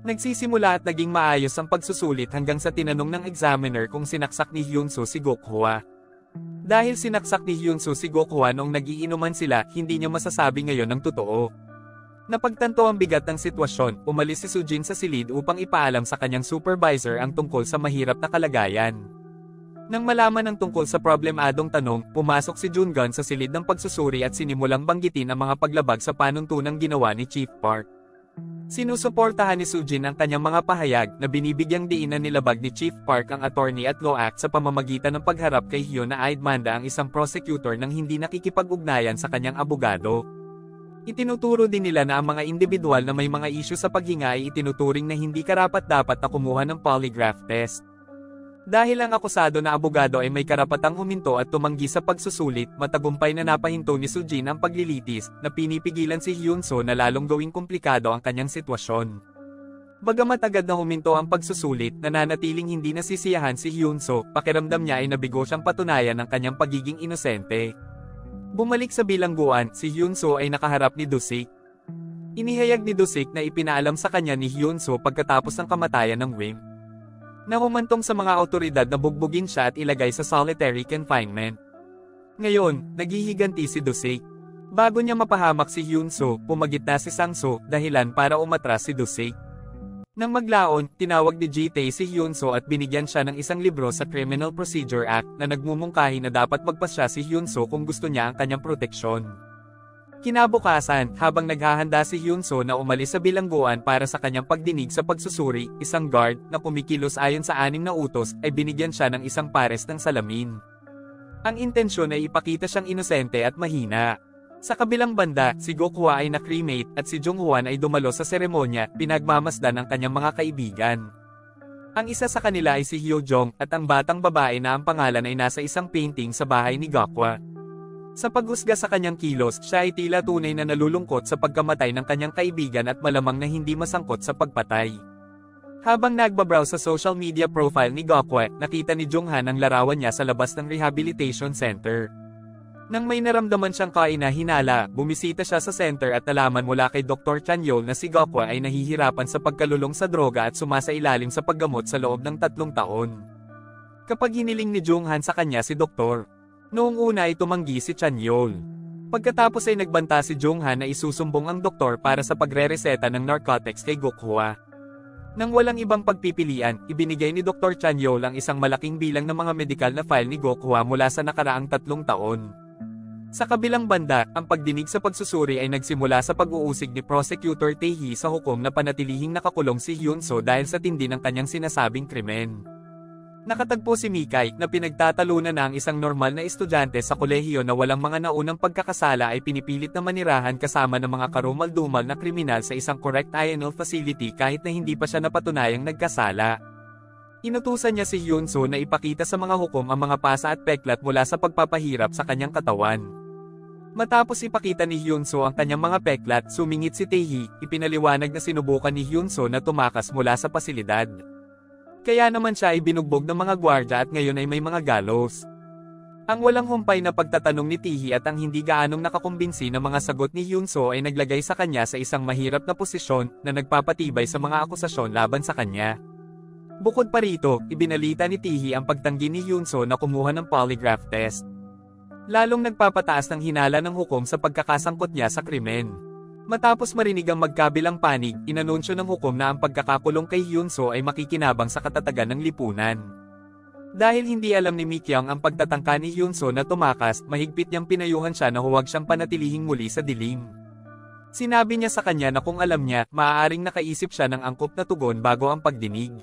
Nagsisimula at naging maayos ang pagsusulit hanggang sa tinanong ng examiner kung sinaksak ni Hyunso si Gokhwa. Dahil sinaksak ni Hyunso si Gokhwa noong nagiinuman sila, hindi niya masasabi ngayon ng totoo. Napagtanto ang bigat ng sitwasyon, umalis si Sujin sa silid upang ipaalam sa kanyang supervisor ang tungkol sa mahirap na kalagayan. Nang malaman ang tungkol sa problemadong tanong, pumasok si Jungun sa silid ng pagsusuri at sinimulang banggitin ang mga paglabag sa panuntunang ginawa ni Chief Park. Sinusuportahan ni Sujin ang kanyang mga pahayag na binibigyang diinan nilabag ni Chief Park ang attorney at law act sa pamamagitan ng pagharap kay Hyo na Aidmanda ang isang prosecutor nang hindi nakikipag-ugnayan sa kanyang abogado. Itinuturo din nila na ang mga individual na may mga isyu sa paghinga ay itinuturing na hindi karapat-dapat na kumuha ng polygraph test. Dahil ang akusado na abogado ay may karapatang huminto at tumanggi sa pagsusulit, matagumpay na napahinto ni Sujin ang paglilitis, na pinipigilan si Hyunso na lalong gawing komplikado ang kanyang sitwasyon. Bagamat agad na huminto ang pagsusulit, nananatiling hindi nasisiyahan si Hyunso, pakiramdam niya ay nabigo siyang patunayan ng kanyang pagiging inosente. Bumalik sa bilangguan, si Hyunso ay nakaharap ni Dusik. Inihayag ni Dusik na ipinaalam sa kanya ni Hyunso pagkatapos ng kamatayan ng Wim. Na humantong sa mga otoridad na bugbugin siya at ilagay sa solitary confinement. Ngayon, naghihiganti si Dusik. Bago niya mapahamak si Hyun-soo, pumagit na si Sang-soo, dahilan para umatras si Dusik. Nang maglaon, tinawag ni Ji-tae si Hyun-soo at binigyan siya ng isang libro sa Criminal Procedure Act na nagmumungkahi na dapat magpasya si Hyun-soo kung gusto niya ang kanyang proteksyon. Kinabukasan, habang naghahanda si Hyun-soo na umalis sa bilangguan para sa kanyang pagdinig sa pagsusuri, isang guard, na kumikilos ayon sa anim na utos, ay binigyan siya ng isang pares ng salamin. Ang intensyon ay ipakita siyang inosente at mahina. Sa kabilang banda, si Gokhwa ay na-cremate at si Jonghwan ay dumalo sa seremonya, pinagmamasdan ng kanyang mga kaibigan. Ang isa sa kanila ay si Hyo Jong at ang batang babae na ang pangalan ay nasa isang painting sa bahay ni Gokwa. Sa paghusga sa kanyang kilos, siya ay tila tunay na nalulungkot sa pagkamatay ng kanyang kaibigan at malamang na hindi masangkot sa pagpatay. Habang nagbabrowse sa social media profile ni Gokwa, nakita ni Jonghan ang larawan niya sa labas ng rehabilitation center. Nang may naramdaman siyang kainahinala, bumisita siya sa center at nalaman mula kay Dr. Chanyol na si Gokwa ay nahihirapan sa pagkalulong sa droga at sumasailalim sa paggamot sa loob ng tatlong taon. Kapag hiniling ni Junghan sa kanya si Dr. Noong una ay tumanggi si Chanyol. Pagkatapos ay nagbanta si Junghan na isusumbong ang doktor para sa pagre-reseta ng narcotics kay Gokhwa. Nang walang ibang pagpipilian, ibinigay ni Dr. Chanyol ang isang malaking bilang ng mga medikal na file ni Gokhwa mula sa nakaraang tatlong taon. Sa kabilang banda, ang pagdinig sa pagsusuri ay nagsimula sa pag-uusig ni Prosecutor Tae-hee sa hukom na panatilihing nakakulong si Hyun-soo dahil sa tindi ng kanyang sinasabing krimen. Nakatagpo si Mikay na pinagtatalunan na ang isang normal na estudyante sa kolehiyo na walang mga naunang pagkakasala ay pinipilit na manirahan kasama ng mga karumal-dumal na kriminal sa isang correct INL facility kahit na hindi pa siya napatunayang nagkasala. Inutusan niya si Hyun-soo na ipakita sa mga hukom ang mga pasa at peklat mula sa pagpapahirap sa kanyang katawan. Matapos ipakita ni Hyun-soo ang kanyang mga peklat, sumingit si Tae-hee, ipinaliwanag na sinubukan ni Hyun-soo na tumakas mula sa pasilidad. Kaya naman siya ay binugbog ng mga gwardya at ngayon ay may mga galos. Ang walang humpay na pagtatanong ni Tihi at ang hindi gaanong nakakumbinsi ng mga sagot ni Hyun-soo ay naglagay sa kanya sa isang mahirap na posisyon na nagpapatibay sa mga akusasyon laban sa kanya. Bukod pa rito, ibinalita ni Tihi ang pagtanggi ni Hyun-soo na kumuha ng polygraph test. Lalong nagpapataas ng hinala ng hukom sa pagkakasangkot niya sa krimen. Matapos marinig ang magkabilang panig, inanunsyo ng hukom na ang pagkakakulong kay Hyunso ay makikinabang sa katatagan ng lipunan. Dahil hindi alam ni Mikyang ang pagtatangka ni Hyunso na tumakas, mahigpit niyang pinayuhan siya na huwag siyang panatilihing muli sa dilim. Sinabi niya sa kanya na kung alam niya, maaaring nakaisip siya ng angkop na tugon bago ang pagdinig.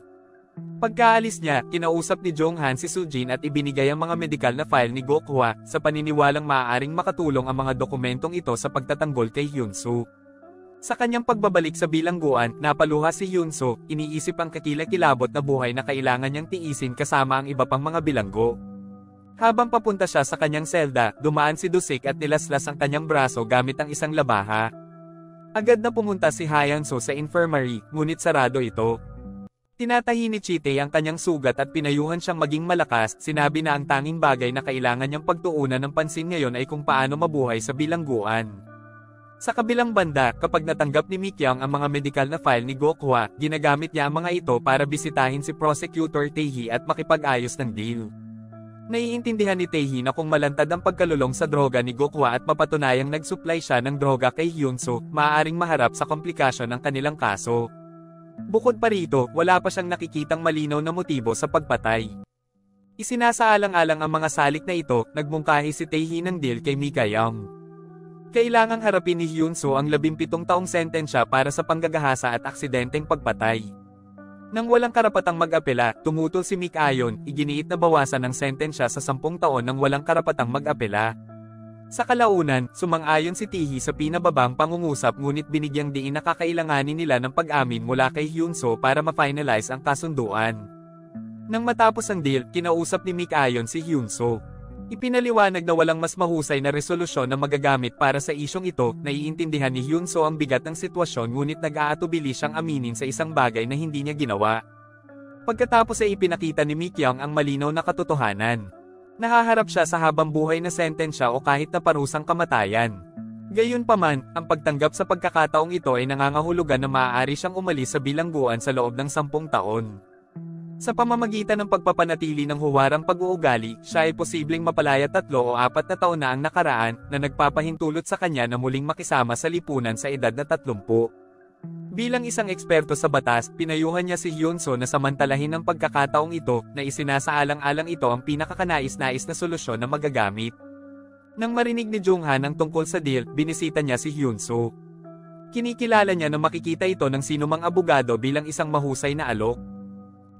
Pagkaalis niya, kinausap ni Jonghan si Sujin at ibinigay ang mga medikal na file ni Gokhwa sa paniniwalang maaaring makatulong ang mga dokumentong ito sa pagtatanggol kay Hyunsu. Sa kanyang pagbabalik sa bilangguan, napaluha si Hyunso, iniisip ang kakilakilabot na buhay na kailangan niyang tiisin kasama ang iba pang mga bilanggo. Habang papunta siya sa kanyang selda, dumaan si Dusik at nilaslas ang kanyang braso gamit ang isang labaha. Agad na pumunta si Hayanso sa infirmary, ngunit sarado ito. Tinatahi ni Chite ang kanyang sugat at pinayuhan siyang maging malakas, sinabi na ang tanging bagay na kailangan niyang pagtuunan ng pansin ngayon ay kung paano mabuhay sa bilangguan. Sa kabilang banda, kapag natanggap ni Mikyang ang mga medikal na file ni Gokhwa, ginagamit niya ang mga ito para bisitahin si Prosecutor Taehi at makipag-ayos ng deal. Naiintindihan ni Taehi na kung malantad ang pagkalulong sa droga ni Gokhwa at mapatunayang nag-supply siya ng droga kay Hyunso, maaaring maharap sa komplikasyon ng kanilang kaso. Bukod pa rito, wala pa siyang nakikitang malinaw na motibo sa pagpatay. Isinasaalang-alang ang mga salik na ito, nagmungkahi si Taehi ng deal kay Mika Young. Kailangang harapin ni Hyunso ang 17 taong sentensya para sa panggagahasa at aksidenteng pagpatay. Nang walang karapatang mag-apela, tumutol si Mick Ayon, iginiit na bawasan ng sentensya sa 10 taon nang walang karapatang mag-apela. Sa kalaunan, sumang-ayon si Tihi sa pinababang pangungusap ngunit binigyang diin na kakailanganin nila ng pag-amin mula kay Hyunso para ma-finalize ang kasunduan. Nang matapos ang deal, kinausap ni Mick Ayon si Hyunso. Ipinaliwanag na walang mas mahusay na resolusyon na magagamit para sa isyong ito, naiintindihan ni Hyunso ang bigat ng sitwasyon ngunit nag-aatubili siyang aminin sa isang bagay na hindi niya ginawa. Pagkatapos ay ipinakita ni Mikyang ang malinaw na katotohanan. Nahaharap siya sa habang buhay na sentensya o kahit na parusang kamatayan. Gayunpaman, ang pagtanggap sa pagkakataong ito ay nangangahulugan na maaari siyang umalis sa bilangguan sa loob ng sampung taon. Sa pamamagitan ng pagpapanatili ng huwarang pag-uugali, siya ay posibleng mapalaya tatlo o apat na taon na ang nakaraan na nagpapahintulot sa kanya na muling makisama sa lipunan sa edad na 30. Bilang isang eksperto sa batas, pinayuhan niya si Hyunso na samantalahin ang pagkakataong ito na isinasaalang-alang ito ang pinakakanais-nais na solusyon na magagamit. Nang marinig ni Junghan ang tungkol sa deal, binisita niya si Hyunso. Kinikilala niya na makikita ito ng sinumang abogado bilang isang mahusay na alok.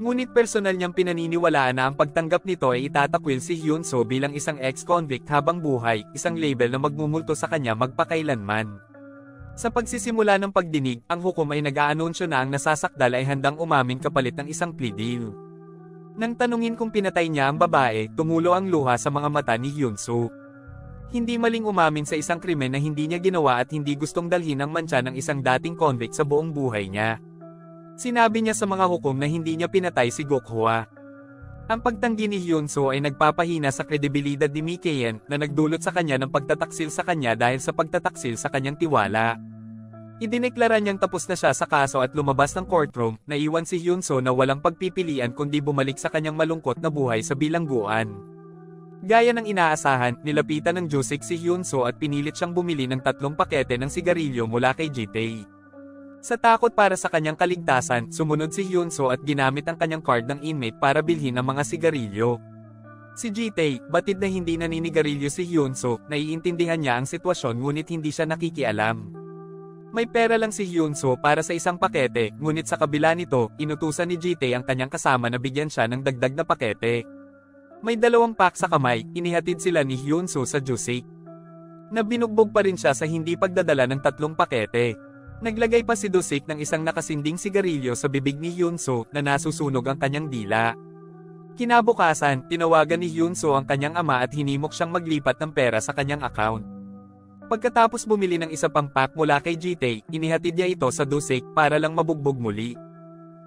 Ngunit personal niyang pinaniniwalaan na ang pagtanggap nito ay itatakwil si Hyunso bilang isang ex-convict habang buhay, isang label na magmumulto sa kanya magpakailanman. Sa pagsisimula ng pagdinig, ang hukom ay nag-aanunsyo na ang nasasakdal ay handang umamin kapalit ng isang plea deal. Nang tanungin kung pinatay niya ang babae, tumulo ang luha sa mga mata ni Hyunso. Hindi maling umamin sa isang krimen na hindi niya ginawa at hindi gustong dalhin ang mantsa ng isang dating convict sa buong buhay niya. Sinabi niya sa mga hukom na hindi niya pinatay si Gokhua. Ang pagtanggi ni Hyunso ay nagpapahina sa kredibilidad ni Mikayan na nagdulot sa kanya ng pagtataksil sa kanya dahil sa pagtataksil sa kanyang tiwala. Idineklara niyang tapos na siya sa kaso at lumabas ng courtroom, na iwan si Hyunso na walang pagpipilian kundi bumalik sa kanyang malungkot na buhay sa bilangguan. Gaya ng inaasahan, nilapitan ng Jusik si Hyunso at pinilit siyang bumili ng tatlong pakete ng sigarilyo mula kay Jitae. Sa takot para sa kanyang kaligtasan, sumunod si Hyunso at ginamit ang kanyang card ng inmate para bilhin ang mga sigarilyo. Si Jitae, batid na hindi naninigarilyo si Hyunso, naiintindihan niya ang sitwasyon ngunit hindi siya nakikialam. May pera lang si Hyunso para sa isang pakete, ngunit sa kabila nito, inutusan ni Jitae ang kanyang kasama na bigyan siya ng dagdag na pakete. May dalawang pack sa kamay, inihatid sila ni Hyunso sa Jusik. Nabinugbog pa rin siya sa hindi pagdadala ng tatlong pakete. Naglagay pa si Dusik ng isang nakasinding sigarilyo sa bibig ni Hyunso na nasusunog ang kanyang dila. Kinabukasan, tinawagan ni Hyunso ang kanyang ama at hinimok siyang maglipat ng pera sa kanyang account. Pagkatapos bumili ng isa pang pack mula kay Jitae, inihatid niya ito sa Dusik para lang mabugbog muli.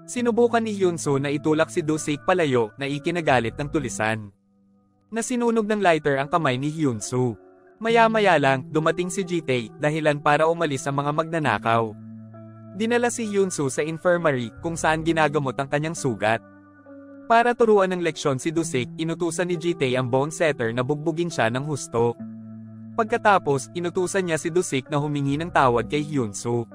Sinubukan ni Hyunso na itulak si Dusik palayo na ikinagalit ng tulisan. Nasinunog ng lighter ang kamay ni Hyunso. Maya-maya lang, dumating si Jitae, dahilan para umalis ang mga magnanakaw. Dinala si Hyunsu sa infirmary, kung saan ginagamot ang kanyang sugat. Para turuan ng leksyon si Dusik, inutusan ni Jitae ang bone setter na bugbugin siya ng husto. Pagkatapos, inutusan niya si Dusik na humingi ng tawad kay Hyunsu.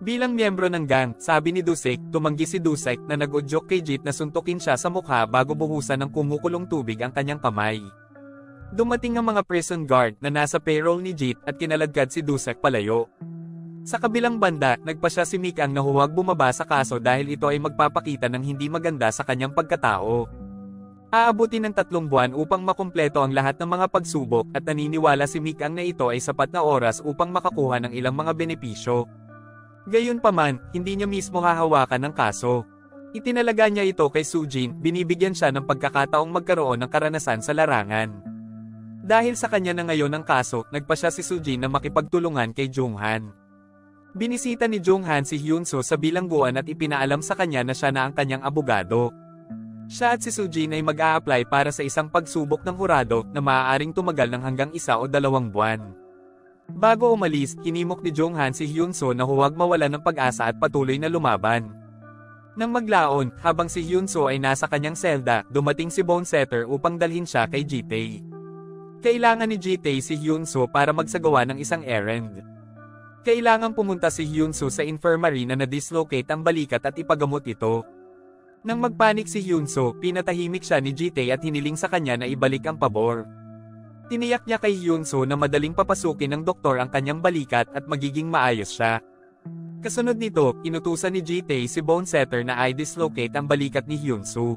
Bilang miyembro ng gang, sabi ni Dusik, tumanggi si Dusik na nag-udyok kay Jit na suntukin siya sa mukha bago buhusan ng kumukulong tubig ang kanyang kamay. Dumating ang mga prison guard na nasa payroll ni Jit at kinaladkad si Dusak palayo. Sa kabilang banda, nagpa siya si Mikang na huwag bumaba sa kaso dahil ito ay magpapakita ng hindi maganda sa kanyang pagkatao. Aabutin ng tatlong buwan upang makumpleto ang lahat ng mga pagsubok at naniniwala si Mikang na ito ay sapat na oras upang makakuha ng ilang mga benepisyo. Gayunpaman, hindi niya mismo hahawakan ng kaso. Itinalaga niya ito kay Sujin, binibigyan siya ng pagkakataong magkaroon ng karanasan sa larangan. Dahil sa kanya na ngayon ang kaso, nagpa siya si Sujin na makipagtulungan kay Junghan. Binisita ni Junghan si Hyunso sa bilangguan at ipinaalam sa kanya na siya na ang kanyang abogado. Siya at si Sujin ay mag apply para sa isang pagsubok ng hurado na maaaring tumagal ng hanggang isa o dalawang buwan. Bago umalis, hinimok ni Junghan si Hyunso na huwag mawala ng pag-asa at patuloy na lumaban. Nang maglaon, habang si Hyunso ay nasa kanyang selda, dumating si Bonesetter upang dalhin siya kay Jitae. Kailangan ni Jitae si Hyunso para magsagawa ng isang errand. Kailangan pumunta si Hyunso sa infirmary na na-dislocate ang balikat at ipagamot ito. Nang magpanik si Hyunso, pinatahimik siya ni Jitae at hiniling sa kanya na ibalik ang pabor. Tiniyak niya kay Hyunso na madaling papasukin ng doktor ang kanyang balikat at magiging maayos siya. Kasunod nito, inutusan ni Jitae si Bonesetter na i-dislocate ang balikat ni Hyunso.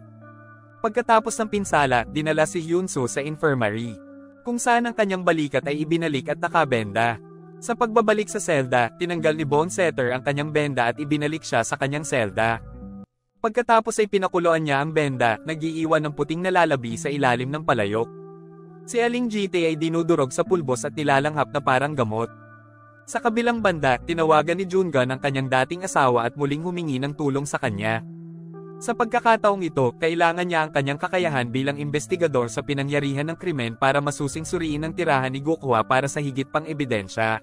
Pagkatapos ng pinsala, dinala si Hyunso sa infirmary kung saan ang kanyang balikat ay ibinalik at nakabenda. Sa pagbabalik sa selda, tinanggal ni Bonesetter ang kanyang benda at ibinalik siya sa kanyang selda. Pagkatapos ay pinakuloan niya ang benda, nagiiwan ng puting nalalabi sa ilalim ng palayok. Si Aling GT ay dinudurog sa pulbos at nilalanghap na parang gamot. Sa kabilang banda, tinawagan ni Jungan ang kanyang dating asawa at muling humingi ng tulong sa kanya. Sa pagkakataong ito, kailangan niya ang kanyang kakayahan bilang investigador sa pinangyarihan ng krimen para masusing suriin ang tirahan ni Gokuha para sa higit pang ebidensya.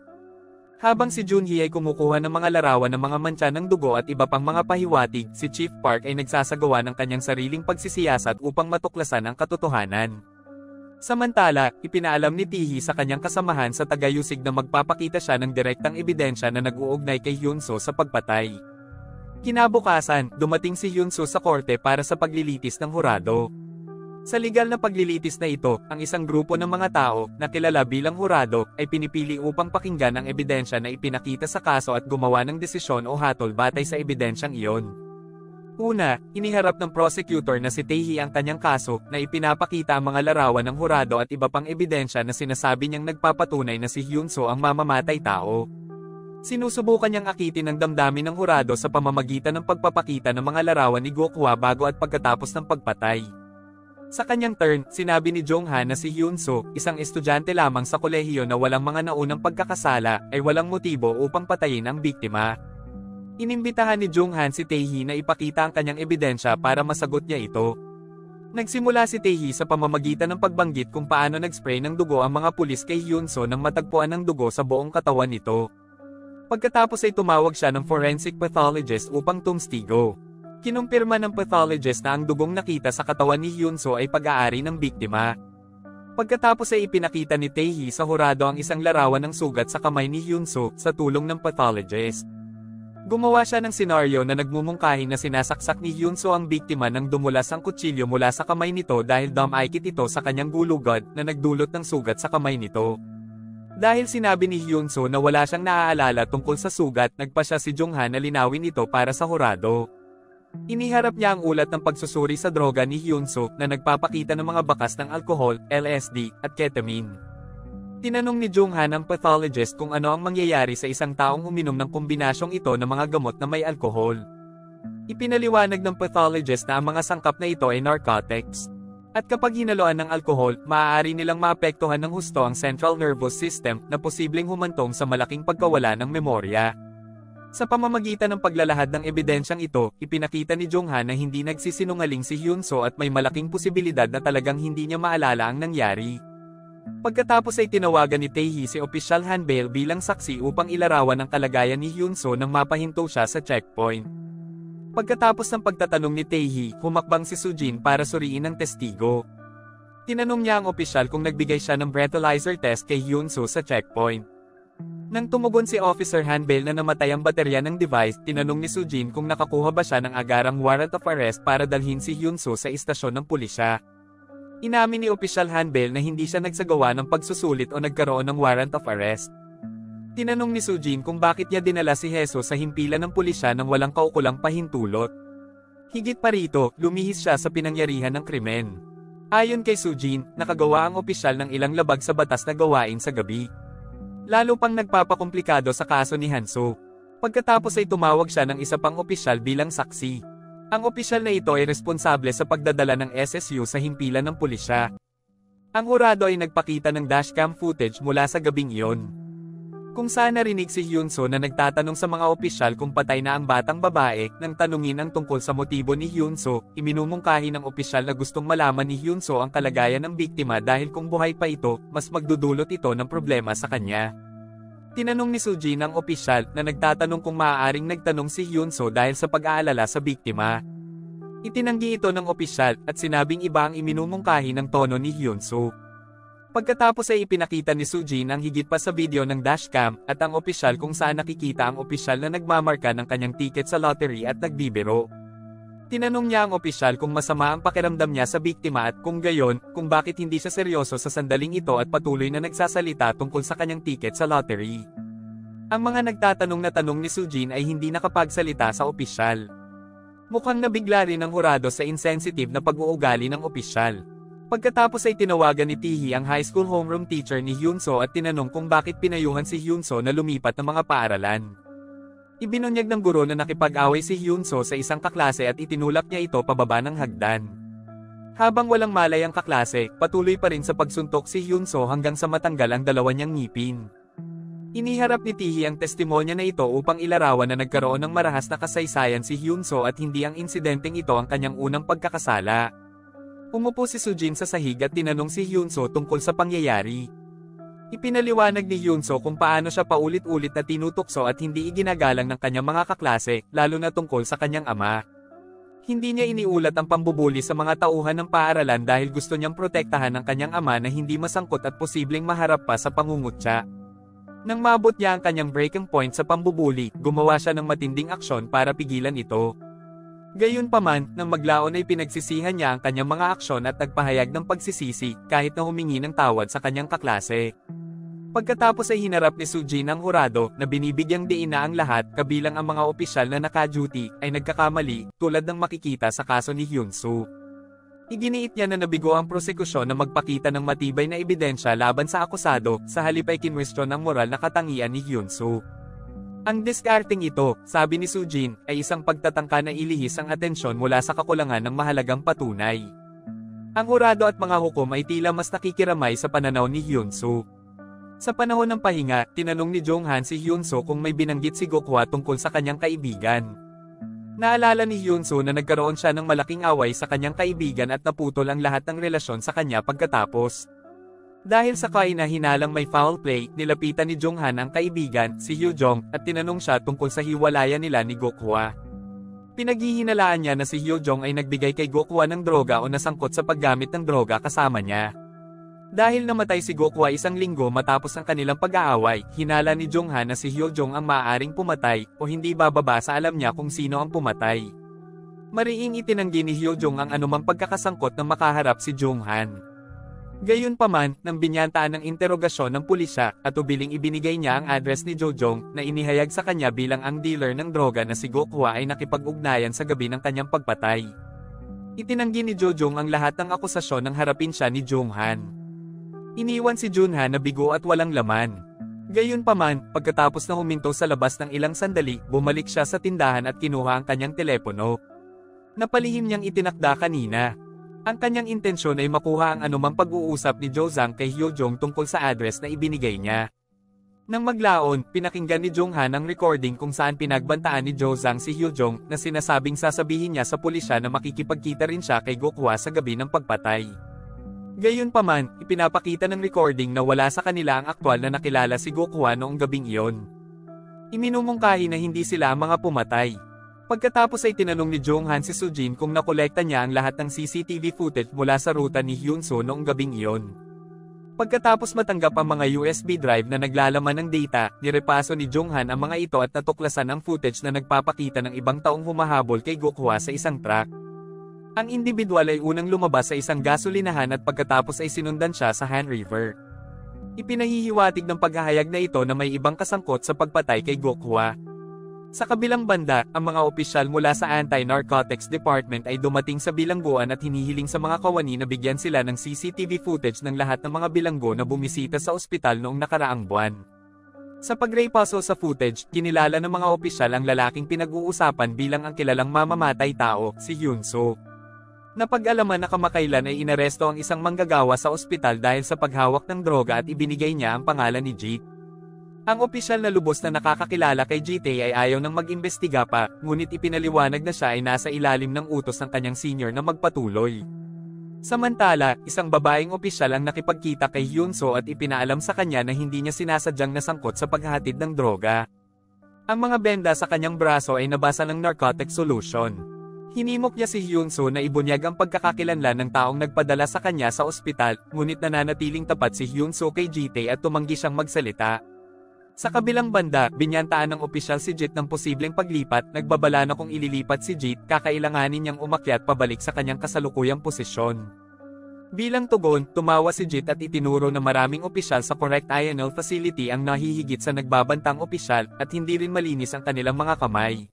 Habang si Junhee ay kumukuha ng mga larawan ng mga mantsa ng dugo at iba pang mga pahiwatig, si Chief Park ay nagsasagawa ng kanyang sariling pagsisiyasat upang matuklasan ang katotohanan. Samantala, ipinaalam ni Tihi sa kanyang kasamahan sa tagayusig na magpapakita siya ng direktang ebidensya na nag-uugnay kay Hyunso sa pagpatay. Kinabukasan, dumating si Hyunso sa korte para sa paglilitis ng hurado. Sa legal na paglilitis na ito, ang isang grupo ng mga tao, na kilala bilang hurado, ay pinipili upang pakinggan ang ebidensya na ipinakita sa kaso at gumawa ng desisyon o hatol batay sa ebidensyang iyon. Una, iniharap ng prosecutor na si Taehi ang kanyang kaso na ipinapakita ang mga larawan ng hurado at iba pang ebidensya na sinasabi niyang nagpapatunay na si Hyunso ang mamamatay tao. Sinusubukan niyang akitin ang damdamin ng hurado sa pamamagitan ng pagpapakita ng mga larawan ni Gokhwa bago at pagkatapos ng pagpatay. Sa kanyang turn, sinabi ni Jonghan na si Hyunso, isang estudyante lamang sa kolehiyo na walang mga naunang pagkakasala, ay walang motibo upang patayin ang biktima. Inimbitahan ni Jonghan si Taehi na ipakita ang kanyang ebidensya para masagot niya ito. Nagsimula si Taehi sa pamamagitan ng pagbanggit kung paano nag-spray ng dugo ang mga pulis kay Hyunso nang matagpuan ng dugo sa buong katawan nito. Pagkatapos ay tumawag siya ng forensic pathologist upang tumstigo. Kinumpirma ng pathologist na ang dugong nakita sa katawan ni Hyunso ay pag-aari ng biktima. Pagkatapos ay ipinakita ni Taehi sa hurado ang isang larawan ng sugat sa kamay ni Hyunso sa tulong ng pathologist. Gumawa siya ng senaryo na nagmumungkahi na sinasaksak ni Hyunso ang biktima nang dumulas ang kutsilyo mula sa kamay nito dahil dumaikit ito sa kanyang gulugod na nagdulot ng sugat sa kamay nito. Dahil sinabi ni Hyunso na wala siyang naaalala tungkol sa sugat, nagpa siya si Jonghan na linawin ito para sa hurado. Iniharap niya ang ulat ng pagsusuri sa droga ni Hyunso na nagpapakita ng mga bakas ng alkohol, LSD, at ketamine. Tinanong ni Junghan ang pathologist kung ano ang mangyayari sa isang taong uminom ng kombinasyong ito ng mga gamot na may alkohol. Ipinaliwanag ng pathologist na ang mga sangkap na ito ay narcotics. At kapag hinaloan ng alkohol, maaari nilang maapektuhan ng husto ang central nervous system na posibleng humantong sa malaking pagkawala ng memorya. Sa pamamagitan ng paglalahad ng ebidensyang ito, ipinakita ni Jonghan na hindi nagsisinungaling si Hyunso at may malaking posibilidad na talagang hindi niya maalala ang nangyari. Pagkatapos ay tinawagan ni Taehi si Official Hanbale bilang saksi upang ilarawan ang kalagayan ni Hyunso nang mapahinto siya sa checkpoint. Pagkatapos ng pagtatanong ni Taehi, humakbang si Sujin para suriin ang testigo. Tinanong niya ang opisyal kung nagbigay siya ng breathalyzer test kay Hyunso sa checkpoint. Nang tumugon si Officer Hanbale na namatay ang baterya ng device, tinanong ni Sujin kung nakakuha ba siya ng agarang warrant of arrest para dalhin si Hyunso sa istasyon ng pulisya. Inamin ni Opisyal Hanbale na hindi siya nagsagawa ng pagsusulit o nagkaroon ng warrant of arrest. Tinanong ni Sujin kung bakit niya dinala si Heso sa himpilan ng pulisya nang walang kaukulang pahintulot. Higit pa rito, lumihis siya sa pinangyarihan ng krimen. Ayon kay Sujin, nakagawa ang opisyal ng ilang labag sa batas na gawain sa gabi. Lalo pang nagpapakomplikado sa kaso ni Hanso. Pagkatapos ay tumawag siya ng isa pang opisyal bilang saksi. Ang opisyal na ito ay responsable sa pagdadala ng SSU sa himpilan ng pulisya. Ang hurado ay nagpakita ng dashcam footage mula sa gabing iyon. Kung saan narinig si Hyunso na nagtatanong sa mga opisyal kung patay na ang batang babae, nang tanungin ang tungkol sa motibo ni Hyunso, iminumungkahi ng opisyal na gustong malaman ni Hyunso ang kalagayan ng biktima dahil kung buhay pa ito, mas magdudulot ito ng problema sa kanya. Tinanong ni Sujin ang opisyal na nagtatanong kung maaaring nagtanong si Hyunso dahil sa pag-aalala sa biktima. Itinanggi ito ng opisyal at sinabing iba ang iminumungkahi ng tono ni Hyunso. Pagkatapos ay ipinakita ni Sujin ang higit pa sa video ng dashcam at ang opisyal kung saan nakikita ang opisyal na nagmamarka ng kanyang ticket sa lottery at nagbibiro. Tinanong niya ang opisyal kung masama ang pakiramdam niya sa biktima at kung gayon, kung bakit hindi siya seryoso sa sandaling ito at patuloy na nagsasalita tungkol sa kanyang ticket sa lottery. Ang mga nagtatanong na tanong ni Sujin ay hindi nakapagsalita sa opisyal. Mukhang nabigla rin ang hurado sa insensitive na pag-uugali ng opisyal. Pagkatapos ay tinawagan ni Tihi ang high school homeroom teacher ni Hyunso at tinanong kung bakit pinayuhan si Hyunso na lumipat ng mga paaralan. Ibinunyag ng guro na nakipag-away si Hyunso sa isang kaklase at itinulak niya ito pababa ng hagdan. Habang walang malay ang kaklase, patuloy pa rin sa pagsuntok si Hyunso hanggang sa matanggal ang dalawa niyang ngipin. Iniharap ni Tihi ang testimonya na ito upang ilarawan na nagkaroon ng marahas na kasaysayan si Hyunso at hindi ang insidenteng ito ang kanyang unang pagkakasala. Umupo si Sujin sa sahig at tinanong si Hyunso tungkol sa pangyayari. Ipinaliwanag ni Hyunso kung paano siya paulit-ulit na tinutukso at hindi iginagalang ng kanyang mga kaklase, lalo na tungkol sa kanyang ama. Hindi niya iniulat ang pambubuli sa mga tauhan ng paaralan dahil gusto niyang protektahan ang kanyang ama na hindi masangkot at posibleng maharap pa sa pangungutya. Nang mabot niya ang kanyang breaking point sa pambubuli, gumawa siya ng matinding aksyon para pigilan ito. Gayunpaman, nang maglaon ay pinagsisihan niya ang kanyang mga aksyon at nagpahayag ng pagsisisi, kahit na humingi ng tawad sa kanyang kaklase. Pagkatapos ay hinarap ni Sujin ang hurado na binibigyang diin na ang lahat kabilang ang mga opisyal na naka-duty ay nagkakamali tulad ng makikita sa kaso ni Hyunsu. Iginiit niya na nabigo ang prosekusyon na magpakita ng matibay na ebidensya laban sa akusado sa halip ay kinwestiyon ang moral na katangian ni Hyunsu. Ang discarding ito, sabi ni Sujin, ay isang pagtatangka na ilihis ang atensyon mula sa kakulangan ng mahalagang patunay. Ang hurado at mga hukom ay tila mas nakikiramay sa pananaw ni Hyunsu. Sa panahon ng pahinga, tinanong ni Jonghan si Hyunso kung may binanggit si Gokhwa tungkol sa kanyang kaibigan. Naalala ni Hyunso na nagkaroon siya ng malaking away sa kanyang kaibigan at naputol ang lahat ng relasyon sa kanya pagkatapos. Dahil sa kainahinalang may foul play, nilapitan ni Jonghan ang kaibigan, si Hyojong, at tinanong siya tungkol sa hiwalayan nila ni Gokhwa. Pinaghihinalaan niya na si Hyojong ay nagbigay kay Gokhwa ng droga o nasangkot sa paggamit ng droga kasama niya. Dahil namatay si Gokwa isang linggo matapos ang kanilang pag-aaway, hinala ni Jonghan na si Hyojong ang maaaring pumatay, o hindi bababa sa alam niya kung sino ang pumatay. Mariing itinanggi ni Hyojong ang anumang pagkakasangkot na makaharap si Jonghan. Gayunpaman, nang binyantaan ng interogasyon ng pulisya, at ubiling ibinigay niya ang address ni Jojong, na inihayag sa kanya bilang ang dealer ng droga na si Gokwa ay nakipag-ugnayan sa gabi ng kanyang pagpatay. Itinanggi ni Jojong ang lahat ng akusasyon nang harapin siya ni Jonghan. Iniwan si Junha na bigo at walang laman. Gayunpaman, pagkatapos na huminto sa labas ng ilang sandali, bumalik siya sa tindahan at kinuha ang kanyang telepono. Napalihim niyang itinakda kanina. Ang kanyang intensyon ay makuha ang anumang pag-uusap ni Jozang kay Hyojong tungkol sa address na ibinigay niya. Nang maglaon, pinakinggan ni Jonghan ang recording kung saan pinagbantaan ni Jozang si Hyojong na sinasabing sasabihin niya sa pulisya na makikipagkita rin siya kay Gokhwa sa gabi ng pagpatay. Gayunpaman, ipinapakita ng recording na wala sa kanila ang aktwal na nakilala si Gokuha noong gabing iyon. Iminumungkahi na hindi sila mga pumatay. Pagkatapos ay tinanong ni Jonghan si Sujin kung nakolekta niya ang lahat ng CCTV footage mula sa ruta ni Hyunso noong gabing iyon. Pagkatapos matanggap ang mga USB drive na naglalaman ng data, nirepaso ni Jonghan ang mga ito at natuklasan ang footage na nagpapakita ng ibang taong humahabol kay Gokuha sa isang truck. Ang individual ay unang lumabas sa isang gasolinahan at pagkatapos ay sinundan siya sa Han River. Ipinahihiwatig ng paghahayag na ito na may ibang kasangkot sa pagpatay kay Gokhwa. Sa kabilang banda, ang mga opisyal mula sa Anti-Narcotics Department ay dumating sa bilangguan at hinihiling sa mga kawani na bigyan sila ng CCTV footage ng lahat ng mga bilanggo na bumisita sa ospital noong nakaraang buwan. Sa pagrepaso sa footage, kinilala ng mga opisyal ang lalaking pinag-uusapan bilang ang kilalang mamamatay tao, si Hyunso. Napag-alaman na kamakailan ay inaresto ang isang manggagawa sa ospital dahil sa paghawak ng droga at ibinigay niya ang pangalan ni Jeet. Ang opisyal na lubos na nakakakilala kay GT ay ayaw nang mag-imbestiga pa, ngunit ipinaliwanag na siya ay nasa ilalim ng utos ng kanyang senior na magpatuloy. Samantala, isang babaeng opisyal ang nakipagkita kay Hyunso at ipinaalam sa kanya na hindi niya sinasadyang nasangkot sa paghahatid ng droga. Ang mga benda sa kanyang braso ay nabasa ng narcotic solution. Hinimok niya si Hyunso na ibunyag ang pagkakakilanlan ng taong nagpadala sa kanya sa ospital, ngunit nananatiling tapat si Hyunso kay Jite at tumanggi siyang magsalita. Sa kabilang banda, binyantaan ng opisyal si Jit ng posibleng paglipat, nagbabala na kung ililipat si Jit, kakailanganin niyang umakyat pabalik sa kanyang kasalukuyang posisyon. Bilang tugon, tumawa si Jit at itinuro na maraming opisyal sa correct INL facility ang nahihigit sa nagbabantang opisyal at hindi rin malinis ang kanilang mga kamay.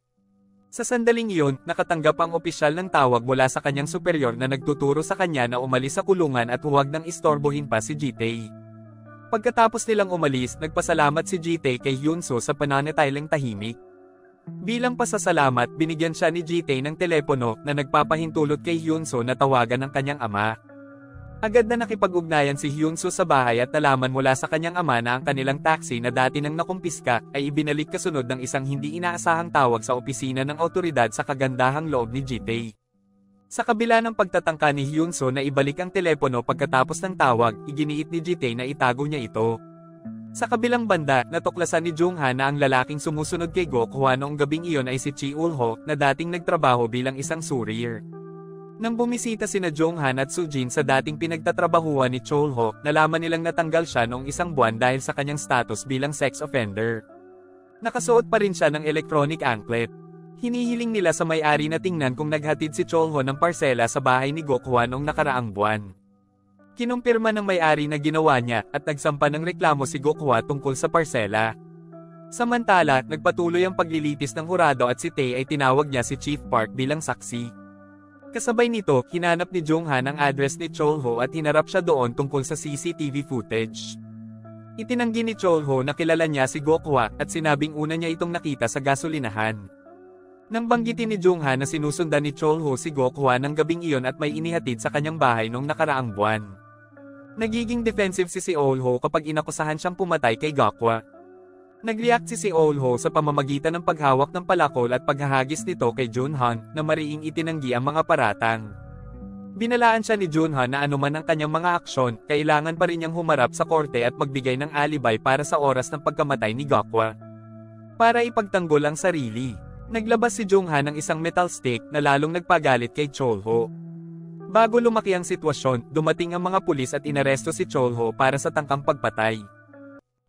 Sa sandaling iyon, nakatanggap ang opisyal ng tawag mula sa kanyang superior na nagtuturo sa kanya na umalis sa kulungan at huwag nang istorbohin pa si Jitay. Pagkatapos nilang umalis, nagpasalamat si Jitay kay Hyunso sa pananatiling tahimik. Bilang pasasalamat, binigyan siya ni Jitay ng telepono na nagpapahintulot kay Hyunso na tawagan ng kanyang ama. Agad na nakipag-ugnayan si Hyunso sa bahay at nalaman mula sa kanyang ama na ang kanilang taxi na dati nang nakumpiska ay ibinalik kasunod ng isang hindi inaasahang tawag sa opisina ng otoridad sa kagandahang loob ni Jitae. Sa kabila ng pagtatangka ni Hyunso na ibalik ang telepono pagkatapos ng tawag, iginiit ni Jitae na itago niya ito. Sa kabilang banda, natuklasan ni Jung Han na ang lalaking sumusunod kay Gokhwa noong gabing iyon ay si Chi Ulho na dating nagtrabaho bilang isang surir. Nang bumisita sina Jung Han at Sujin sa dating pinagtatrabahuan ni Cholho, nalaman nilang natanggal siya noong isang buwan dahil sa kanyang status bilang sex offender. Nakasuot pa rin siya ng electronic anklet. Hinihiling nila sa may-ari na tingnan kung naghatid si Cholho ng parsela sa bahay ni Gokhwa noong nakaraang buwan. Kinumpirma ng may-ari na ginawa niya at nagsampa ng reklamo si Gokhwa tungkol sa parsela. Samantala, nagpatuloy ang paglilitis ng hurado at si Tae ay tinawag niya si Chief Park bilang saksi. Kasabay nito, hinanap ni Jung Han ang address ni Cholho at hinarap siya doon tungkol sa CCTV footage. Itinanggi ni Cholho na kilala niya si Gokhwa at sinabing una niya itong nakita sa gasolinahan. Nang banggitin ni Jung Han na sinusundan ni Cholho si Gokhwa ng gabing iyon at may inihatid sa kanyang bahay noong nakaraang buwan. Nagiging defensive si si Olho kapag inakusahan siyang pumatay kay Gokwa. Nag-react si si Olho sa pamamagitan ng paghawak ng palakol at paghahagis nito kay Junhan na mariing itinanggi ang mga paratang. Binalaan siya ni Junhan na anuman ang kanyang mga aksyon, kailangan pa rin niyang humarap sa korte at magbigay ng alibay para sa oras ng pagkamatay ni Gokwa. Para ipagtanggol ang sarili, naglabas si Junghan ng isang metal stick na lalong nagpagalit kay Cholho. Bago lumaki ang sitwasyon, dumating ang mga pulis at inaresto si Cholho para sa tangkang pagpatay.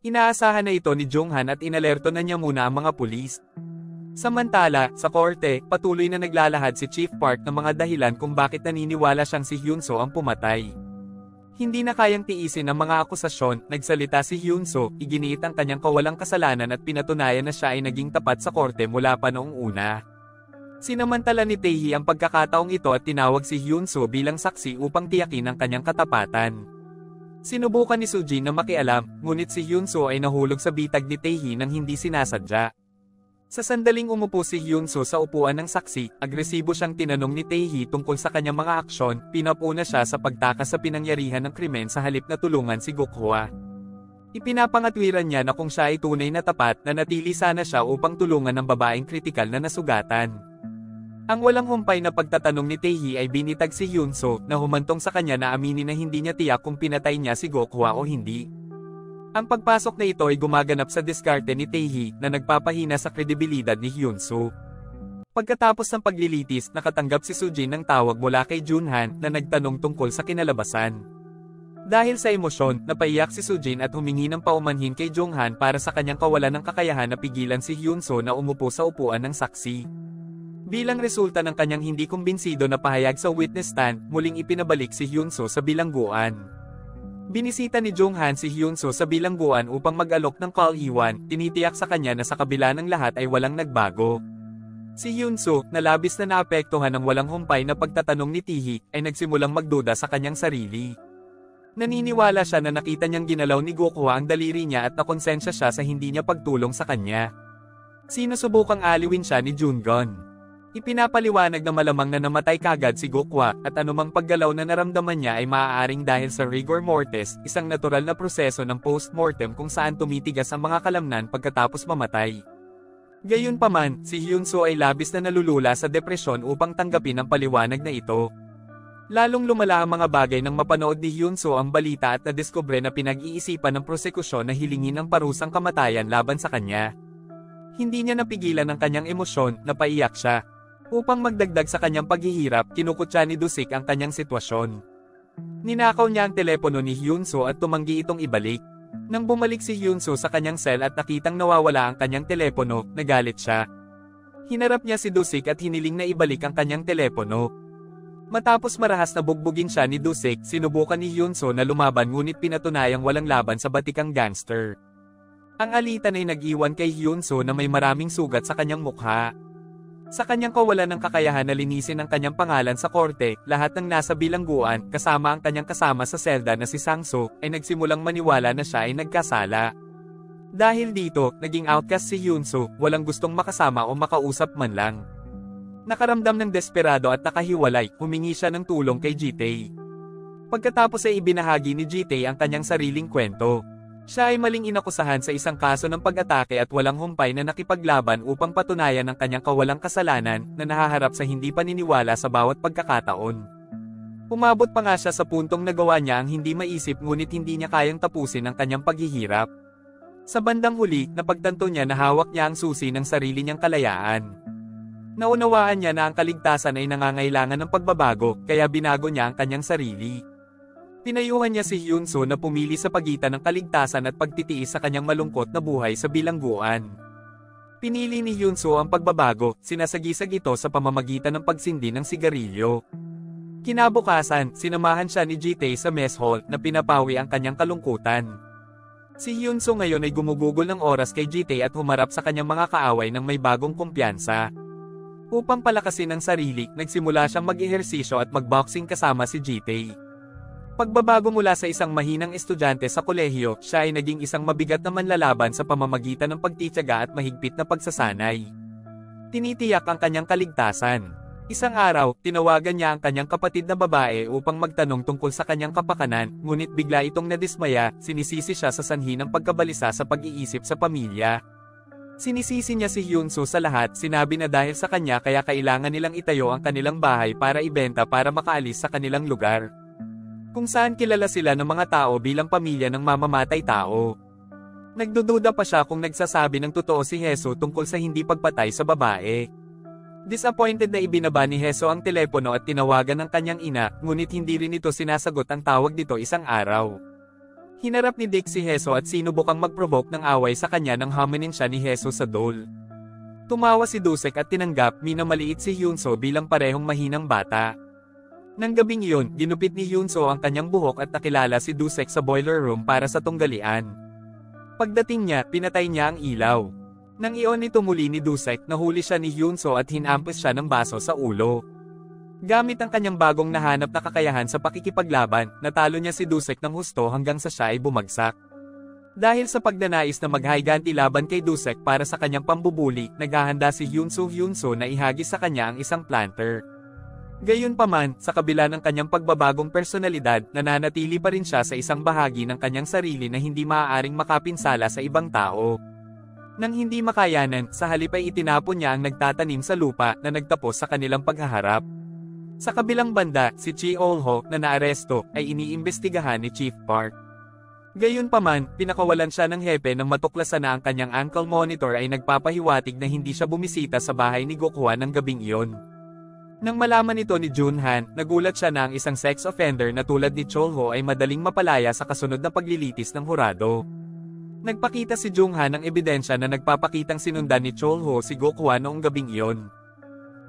Inaasahan na ito ni Junghan at inalerto na niya muna ang mga pulis. Samantala, sa korte, patuloy na naglalahad si Chief Park ng mga dahilan kung bakit naniniwala siyang si Hyunso ang pumatay. Hindi na kayang tiisin ang mga akusasyon, nagsalita si Hyunso, iginiit ang kanyang kawalang kasalanan at pinatunayan na siya ay naging tapat sa korte mula pa noong una. Sinamantala ni Taehi ang pagkakataong ito at tinawag si Hyunso bilang saksi upang tiyakin ang kanyang katapatan. Sinubukan ni Sujin na makialam, ngunit si Hyunso ay nahulog sa bitag ni Taehi nang hindi sinasadya. Sa sandaling umupo si Hyunso sa upuan ng saksi, agresibo siyang tinanong ni Taehi tungkol sa kanyang mga aksyon, pinapuna siya sa pagtakas sa pinangyarihan ng krimen sa halip na tulungan si Gokhwa. Ipinapangatwiran niya na kung siya ay tunay na tapat na natili sana siya upang tulungan ng babaeng kritikal na nasugatan. Ang walang humpay na pagtatanong ni Taehi ay binitag si Hyunso na humantong sa kanya na aminin na hindi niya tiyak kung pinatay niya si Gokhwa o hindi. Ang pagpasok na ito ay gumaganap sa diskarte ni Taehi na nagpapahina sa kredibilidad ni Hyunso. Pagkatapos ng paglilitis, nakatanggap si Sujin ng tawag mula kay Junhan na nagtanong tungkol sa kinalabasan. Dahil sa emosyon, napaiyak si Sujin at humingi ng paumanhin kay Jonghan para sa kanyang kawalan ng kakayahan na pigilan si Hyunso na umupo sa upuan ng saksi. Bilang resulta ng kanyang hindi kumbinsido na pahayag sa witness stand, muling ipinabalik si Hyunso sa bilangguan. Binisita ni Jonghan si Hyunso sa bilangguan upang mag-alok ng call iwan, tinitiyak sa kanya na sa kabila ng lahat ay walang nagbago. Si Hyunso, na labis na naapektuhan ng walang humpay na pagtatanong ni Tihi, ay nagsimulang magduda sa kanyang sarili. Naniniwala siya na nakita niyang ginalaw ni Gokuha ang daliri niya at nakonsensya siya sa hindi niya pagtulong sa kanya. Sinusubukang aliwin siya ni Jungon. Ipinapaliwanag na malamang na namatay kagad si Gokwa at anumang paggalaw na naramdaman niya ay maaaring dahil sa rigor mortis, isang natural na proseso ng post-mortem kung saan tumitigas ang mga kalamnan pagkatapos mamatay. Gayunpaman, si Hyunso ay labis na nalulula sa depresyon upang tanggapin ang paliwanag na ito. Lalong lumala ang mga bagay nang mapanood ni Hyunso ang balita at nadiskubre na pinag-iisipan ng prosekusyon na hilingin ang parusang kamatayan laban sa kanya. Hindi niya napigilan ang kanyang emosyon, napaiyak siya, Upang magdagdag sa kanyang paghihirap, kinukutsa ni Dusik ang kanyang sitwasyon. Ninakaw niya ang telepono ni Hyunso at tumanggi itong ibalik. Nang bumalik si Hyunso sa kanyang cell at nakitang nawawala ang kanyang telepono, nagalit siya. Hinarap niya si Dusik at hiniling na ibalik ang kanyang telepono. Matapos marahas na bugbugin siya ni Dusik, sinubukan ni Hyunso na lumaban ngunit pinatunayang walang laban sa batikang gangster. Ang alitan ay nag-iwan kay Hyunso na may maraming sugat sa kanyang mukha. Sa kanyang kawalan ng kakayahan na linisin ang kanyang pangalan sa korte, lahat ng nasa bilangguan, kasama ang kanyang kasama sa selda na si Sangso, ay nagsimulang maniwala na siya ay nagkasala. Dahil dito, naging outcast si Hyunso, walang gustong makasama o makausap man lang. Nakaramdam ng desperado at nakahiwalay, humingi siya ng tulong kay Jitay. Pagkatapos ay ibinahagi ni Jitay ang kanyang sariling kwento. Siya ay maling inakusahan sa isang kaso ng pag-atake at walang humpay na nakipaglaban upang patunayan ang kanyang kawalang kasalanan na nahaharap sa hindi paniniwala sa bawat pagkakataon. Umabot pa nga siya sa puntong nagawa niya ang hindi maisip ngunit hindi niya kayang tapusin ang kanyang paghihirap. Sa bandang huli, napagtanto niya na hawak niya ang susi ng sarili niyang kalayaan. Naunawaan niya na ang kaligtasan ay nangangailangan ng pagbabago, kaya binago niya ang kanyang sarili. Pinayuhan niya si Hyunso na pumili sa pagitan ng kaligtasan at pagtitiis sa kanyang malungkot na buhay sa bilangguan. Pinili ni Hyunso ang pagbabago, sinasagisag ito sa pamamagitan ng pagsindi ng sigarilyo. Kinabukasan, sinamahan siya ni Jitae sa mess hall na pinapawi ang kanyang kalungkutan. Si Hyunso ngayon ay gumugugol ng oras kay Jitae at humarap sa kanyang mga kaaway ng may bagong kumpiyansa. Upang palakasin ang sarili, nagsimula siyang mag-ehersisyo at magboxing kasama si Jitae. Pagbabago mula sa isang mahinang estudyante sa kolehiyo, siya ay naging isang mabigat na manlalaban sa pamamagitan ng pagtityaga at mahigpit na pagsasanay. Tinitiyak ang kanyang kaligtasan. Isang araw, tinawagan niya ang kanyang kapatid na babae upang magtanong tungkol sa kanyang kapakanan, ngunit bigla itong nadismaya, sinisisi siya sa sanhi ng pagkabalisa sa pag-iisip sa pamilya. Sinisisi niya si Hyunso sa lahat, sinabi na dahil sa kanya kaya kailangan nilang itayo ang kanilang bahay para ibenta para makaalis sa kanilang lugar. Kung saan kilala sila ng mga tao bilang pamilya ng mamamatay tao. Nagdududa pa siya kung nagsasabi ng totoo si Heso tungkol sa hindi pagpatay sa babae. Disappointed na ibinaba ni Heso ang telepono at tinawagan ng kanyang ina, ngunit hindi rin ito sinasagot ang tawag nito isang araw. Hinarap ni Dick si Heso at sinubukang mag-provoke ng away sa kanya nang haminin siya ni Heso sa dole. Tumawa si Dusek at tinanggap minamaliit si Hyunso bilang parehong mahinang bata. Nang gabing iyon, ginupit ni Hyunso ang kanyang buhok at nakilala si Dusek sa boiler room para sa tunggalian. Pagdating niya, pinatay niya ang ilaw. Nang iyon nito muli ni Dusek, nahuli siya ni Hyunso at hinampos siya ng baso sa ulo. Gamit ang kanyang bagong nahanap na kakayahan sa pakikipaglaban, natalo niya si Dusek ng husto hanggang sa siya ay bumagsak. Dahil sa pagnanais na maghiganti laban kay Dusek para sa kanyang pambubuli, naghahanda si Hyunso Hyunso na ihagis sa kanya ang isang planter. Gayunpaman, sa kabila ng kanyang pagbabagong personalidad, nananatili pa rin siya sa isang bahagi ng kanyang sarili na hindi maaaring makapinsala sa ibang tao. Nang hindi makayanan, sa halip ay itinapon niya ang nagtatanim sa lupa na nagtapos sa kanilang paghaharap. Sa kabilang banda, si Chi Olho na naaresto ay iniimbestigahan ni Chief Park. Gayunpaman, pinakawalan siya ng hepe nang matuklasan na ang kanyang ankle monitor ay nagpapahiwatig na hindi siya bumisita sa bahay ni Gokuha ng gabing iyon. Nang malaman ito ni Junhan, nagulat siya na ang isang sex offender na tulad ni Cholho ay madaling mapalaya sa kasunod na paglilitis ng hurado. Nagpakita si Junghan ng ebidensya na nagpapakitang sinundan ni Cholho si Gokuha noong gabing iyon.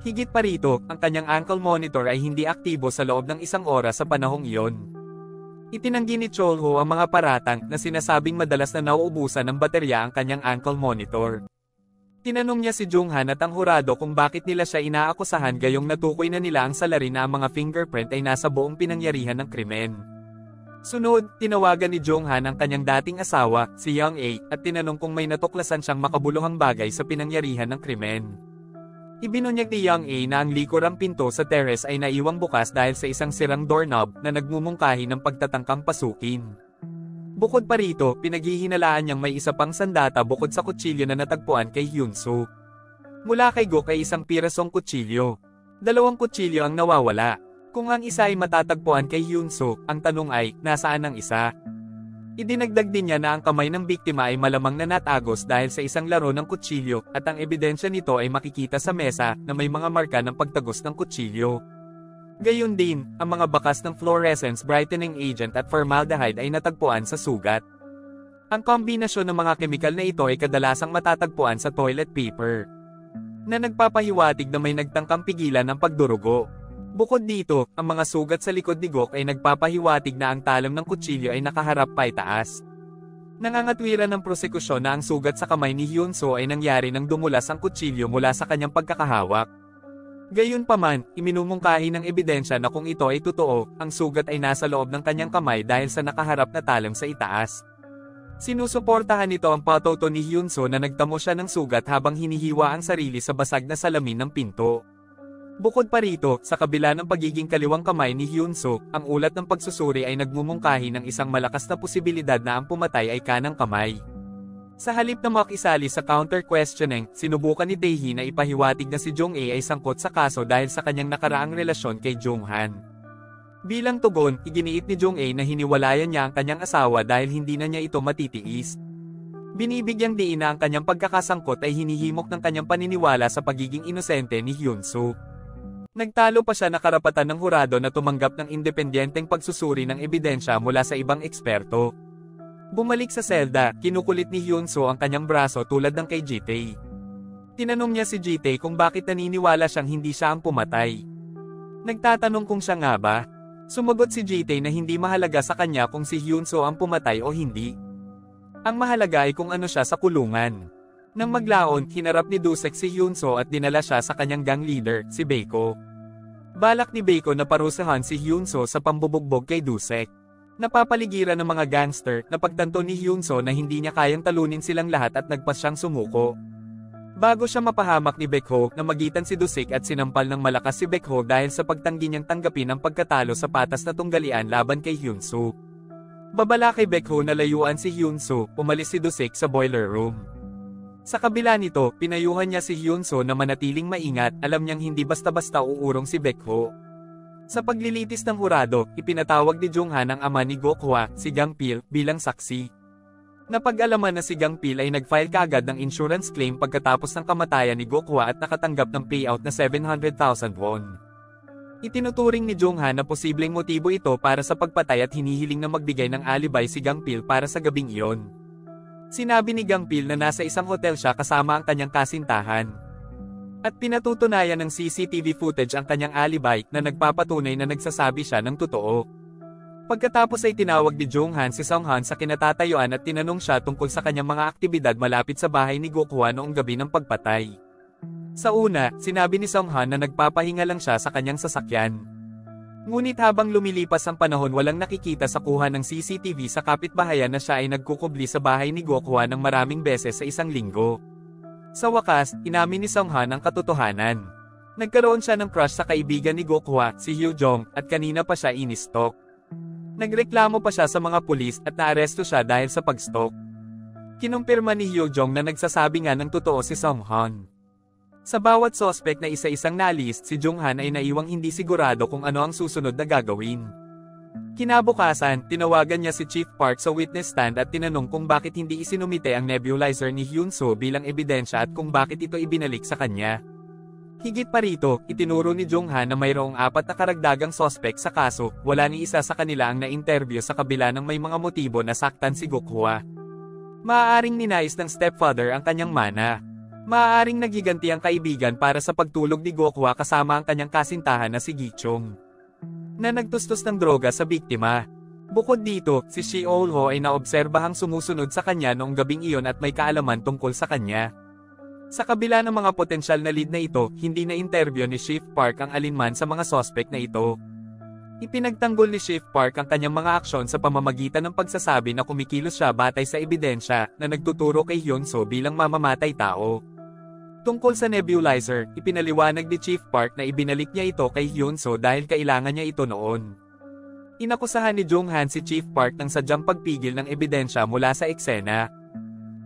Higit pa rito, ang kanyang ankle monitor ay hindi aktibo sa loob ng isang oras sa panahong iyon. Itinanggi ni Cholho ang mga paratang na sinasabing madalas na nauubusan ng baterya ang kanyang ankle monitor. Tinanong niya si Junghan at ang hurado kung bakit nila siya inaakusahan gayong natukoy na nila ang salarin na ang mga fingerprint ay nasa buong pinangyarihan ng krimen. Sunod, tinawagan ni Jonghan ang kanyang dating asawa, si Young A, at tinanong kung may natuklasan siyang makabuluhang bagay sa pinangyarihan ng krimen. Ibinunyag ni Young A na ang likurang pinto sa terrace ay naiwang bukas dahil sa isang sirang doorknob na nagmumungkahi ng pagtatangkang pasukin. Bukod pa rito, pinaghihinalaan niyang may isa pang sandata bukod sa kutsilyo na natagpuan kay Hyunso. Mula kay Gok ay isang pirasong kutsilyo. Dalawang kutsilyo ang nawawala. Kung ang isa ay matatagpuan kay Hyunso, ang tanong ay, nasaan ang isa? Idinagdag din niya na ang kamay ng biktima ay malamang na natagos dahil sa isang laro ng kutsilyo, at ang ebidensya nito ay makikita sa mesa na may mga marka ng pagtagos ng kutsilyo. Gayun din, ang mga bakas ng fluorescence brightening agent at formaldehyde ay natagpuan sa sugat. Ang kombinasyon ng mga kemikal na ito ay kadalasang matatagpuan sa toilet paper na nagpapahiwatig na may nagtangkang pigilan ng pagdurugo. Bukod dito, ang mga sugat sa likod ni Gok ay nagpapahiwatig na ang talam ng kutsilyo ay nakaharap pa itaas. Nangangatwiran ng prosekusyon na ang sugat sa kamay ni Hyunso ay nangyari nang dumulas ang kutsilyo mula sa kanyang pagkakahawak. Gayunpaman, iminumungkahi ng ebidensya na kung ito ay totoo, ang sugat ay nasa loob ng kanyang kamay dahil sa nakaharap na talam sa itaas. Sinusuportahan nito ang patoto ni Hyunso na nagtamo siya ng sugat habang hinihiwa ang sarili sa basag na salamin ng pinto. Bukod pa rito, sa kabila ng pagiging kaliwang kamay ni Hyunso, ang ulat ng pagsusuri ay nagmumungkahi ng isang malakas na posibilidad na ang pumatay ay kanang kamay. Sa halip na makisali sa counter-questioning, sinubukan ni Taehi na ipahiwatig na si Jong A ay sangkot sa kaso dahil sa kanyang nakaraang relasyon kay Jong Han. Bilang tugon, iginiit ni Jong A na hiniwalayan niya ang kanyang asawa dahil hindi na niya ito matitiis. Binibigyang diin na ang kanyang pagkakasangkot ay hinihimok ng kanyang paniniwala sa pagiging inosente ni Hyun-soo. Nagtalo pa siya na karapatan ng hurado na tumanggap ng independenteng pagsusuri ng ebidensya mula sa ibang eksperto. Bumalik sa selda, kinukulit ni Hyun-soo ang kanyang braso tulad ng kay Jitae. Tinanong niya si Jitae kung bakit naniniwala siyang hindi siya ang pumatay. Nagtatanong kung siya nga ba. Sumagot si Jitae na hindi mahalaga sa kanya kung si Hyun-soo ang pumatay o hindi. Ang mahalaga ay kung ano siya sa kulungan. Nang maglaon, hinarap ni Dusek si Hyun-soo at dinala siya sa kanyang gang leader, si Baeko. Balak ni Baeko na parusahan si Hyun-soo sa pambubugbog kay Dusek. Napapaligiran ng mga gangster na pagtanto ni Hyunso na hindi niya kayang talunin silang lahat at nagpas siyang sumuko. Bago siya mapahamak ni Baekho na magitan si Dusik at sinampal ng malakas si Baekho dahil sa pagtanggi niyang tanggapin ang pagkatalo sa patas na tunggalian laban kay Hyunso. Babala kay Baekho na layuan si Hyunso, umalis si Dusik sa boiler room. Sa kabila nito, pinayuhan niya si Hyunso na manatiling maingat, alam niyang hindi basta-basta uurong si Baekho. Sa paglilitis ng hurado, ipinatawag ni Junghan ang ama ni Gokhwa, si Gang Pil, bilang saksi. Napag-alaman na si Gang Pil ay nag-file kaagad ng insurance claim pagkatapos ng kamatayan ni Gokhwa at nakatanggap ng payout na 700,000 won. Itinuturing ni Junghan na posibleng motibo ito para sa pagpatay at hinihiling na magbigay ng alibay si Gang Pil para sa gabing iyon. Sinabi ni Gang Pil na nasa isang hotel siya kasama ang kanyang kasintahan. At pinatutunayan ng CCTV footage ang kanyang alibay na nagpapatunay na nagsasabi siya ng totoo. Pagkatapos ay tinawag ni Jonghan si Songhan sa kinatatayuan at tinanong siya tungkol sa kanyang mga aktibidad malapit sa bahay ni Gokhwa noong gabi ng pagpatay. Sa una, sinabi ni Songhan na nagpapahinga lang siya sa kanyang sasakyan. Ngunit habang lumilipas ang panahon walang nakikita sa kuha ng CCTV sa kapitbahayan na siya ay nagkukubli sa bahay ni Gokhwa ng maraming beses sa isang linggo. Sa wakas, inamin ni Songhan ang katotohanan. Nagkaroon siya ng crush sa kaibigan ni Gokhwa, si Hyo Jong, at kanina pa siya inistok. Nagreklamo pa siya sa mga pulis at naaresto siya dahil sa pagstok. Kinumpirma ni Hyo Jong na nagsasabi nga ng totoo si Songhan. Sa bawat sospek na isa-isang nalist si Jonghan ay naiwang hindi sigurado kung ano ang susunod na gagawin. Kinabukasan, tinawagan niya si Chief Park sa witness stand at tinanong kung bakit hindi isinumite ang nebulizer ni Hyunso bilang ebidensya at kung bakit ito ibinalik sa kanya. Higit pa rito, itinuro ni Jonghan na mayroong apat na karagdagang sospek sa kaso, wala ni isa sa kanila ang na-interview sa kabila ng may mga motibo na saktan si Gokhwa. Maaaring ninais ng stepfather ang kanyang mana. Maaaring nagiganti ang kaibigan para sa pagtulog ni Gokhwa kasama ang kanyang kasintahan na si Gichong na nagtustos ng droga sa biktima. Bukod dito, si Shi Olho ay naobserbahang sumusunod sa kanya noong gabing iyon at may kaalaman tungkol sa kanya. Sa kabila ng mga potensyal na lead na ito, hindi na interview ni Chief Park ang alinman sa mga sospek na ito. Ipinagtanggol ni Chief Park ang kanyang mga aksyon sa pamamagitan ng pagsasabi na kumikilos siya batay sa ebidensya na nagtuturo kay Hyunso bilang mamamatay tao. Tungkol sa nebulizer, ipinaliwanag ni Chief Park na ibinalik niya ito kay Hyunso dahil kailangan niya ito noon. Inakusahan ni Jonghan si Chief Park ng sadyang pagpigil ng ebidensya mula sa eksena.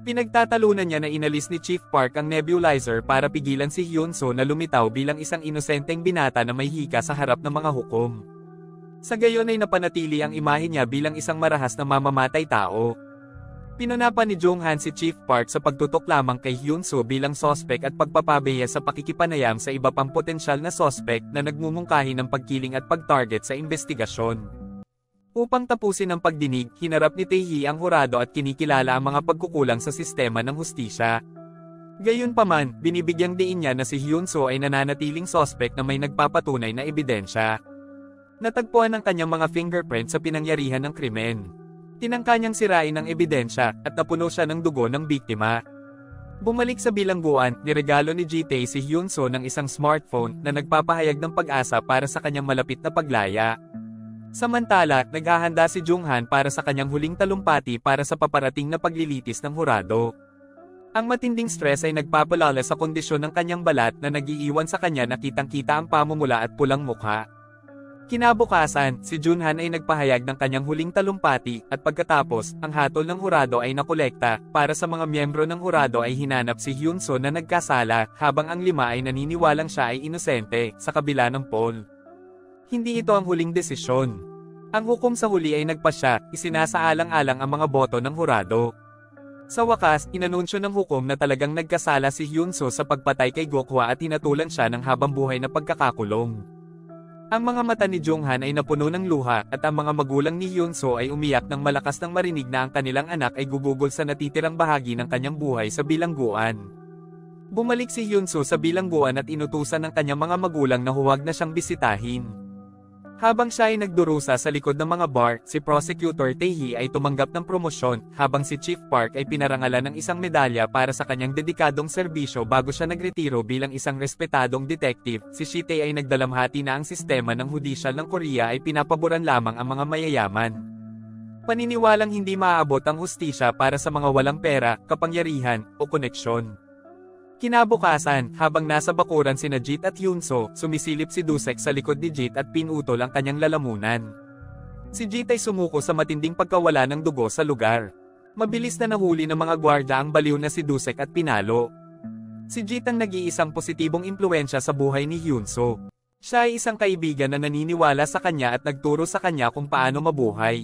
Pinagtatalunan niya na inalis ni Chief Park ang nebulizer para pigilan si Hyunso na lumitaw bilang isang inosenteng binata na may hika sa harap ng mga hukom. Sa gayon ay napanatili ang imahe niya bilang isang marahas na mamamatay tao. Pinanapan ni Jonghan si Chief Park sa pagtutok lamang kay Hyunso bilang sospek at pagpapabeya sa pakikipanayam sa iba pang potensyal na sospek na nagmumungkahi ng pagkiling at pagtarget sa investigasyon. Upang tapusin ang pagdinig, hinarap ni Taehi ang hurado at kinikilala ang mga pagkukulang sa sistema ng hustisya. Gayunpaman, binibigyang diin niya na si Hyunso ay nananatiling sospek na may nagpapatunay na ebidensya. Natagpuan ang kanyang mga fingerprint sa pinangyarihan ng krimen. Tinangka niyang sirain ang ebidensya at napuno siya ng dugo ng biktima. Bumalik sa bilangguan, niregalo ni Jitae si Hyunso ng isang smartphone na nagpapahayag ng pag-asa para sa kanyang malapit na paglaya. Samantala, naghahanda si Junghan para sa kanyang huling talumpati para sa paparating na paglilitis ng hurado. Ang matinding stress ay nagpapalala sa kondisyon ng kanyang balat na nagiiwan sa kanya na kitang-kita ang pamumula at pulang mukha. Kinabukasan, si Junhan ay nagpahayag ng kanyang huling talumpati, at pagkatapos, ang hatol ng hurado ay nakolekta, para sa mga miyembro ng hurado ay hinanap si Hyunso na nagkasala, habang ang lima ay naniniwalang siya ay inosente, sa kabila ng poll. Hindi ito ang huling desisyon. Ang hukom sa huli ay nagpasya, isinasaalang-alang ang mga boto ng hurado. Sa wakas, inanunsyo ng hukom na talagang nagkasala si Hyunso sa pagpatay kay Gokhwa at hinatulan siya ng habang buhay na pagkakakulong. Ang mga mata ni Jonghan ay napuno ng luha at ang mga magulang ni Hyunso ay umiyak ng malakas nang marinig na ang kanilang anak ay gugugol sa natitirang bahagi ng kanyang buhay sa bilangguan. Bumalik si Hyunso sa bilangguan at inutusan ng kanyang mga magulang na huwag na siyang bisitahin. Habang siya ay nagdurusa sa likod ng mga bar, si Prosecutor Taehi ay tumanggap ng promosyon, habang si Chief Park ay pinarangalan ng isang medalya para sa kanyang dedikadong serbisyo bago siya nagretiro bilang isang respetadong detective. Si Shite ay nagdalamhati na ang sistema ng hudisyal ng Korea ay pinapaboran lamang ang mga mayayaman. Paniniwalang hindi maaabot ang hustisya para sa mga walang pera, kapangyarihan, o koneksyon. Kinabukasan, habang nasa bakuran sina Jit at Yunso, sumisilip si Dusek sa likod ni Jit at pinutol ang kanyang lalamunan. Si Jit ay sumuko sa matinding pagkawala ng dugo sa lugar. Mabilis na nahuli ng mga gwardya ang baliw na si Dusek at pinalo. Si Jit ang nag-iisang positibong impluensya sa buhay ni Hyunso. Siya ay isang kaibigan na naniniwala sa kanya at nagturo sa kanya kung paano mabuhay.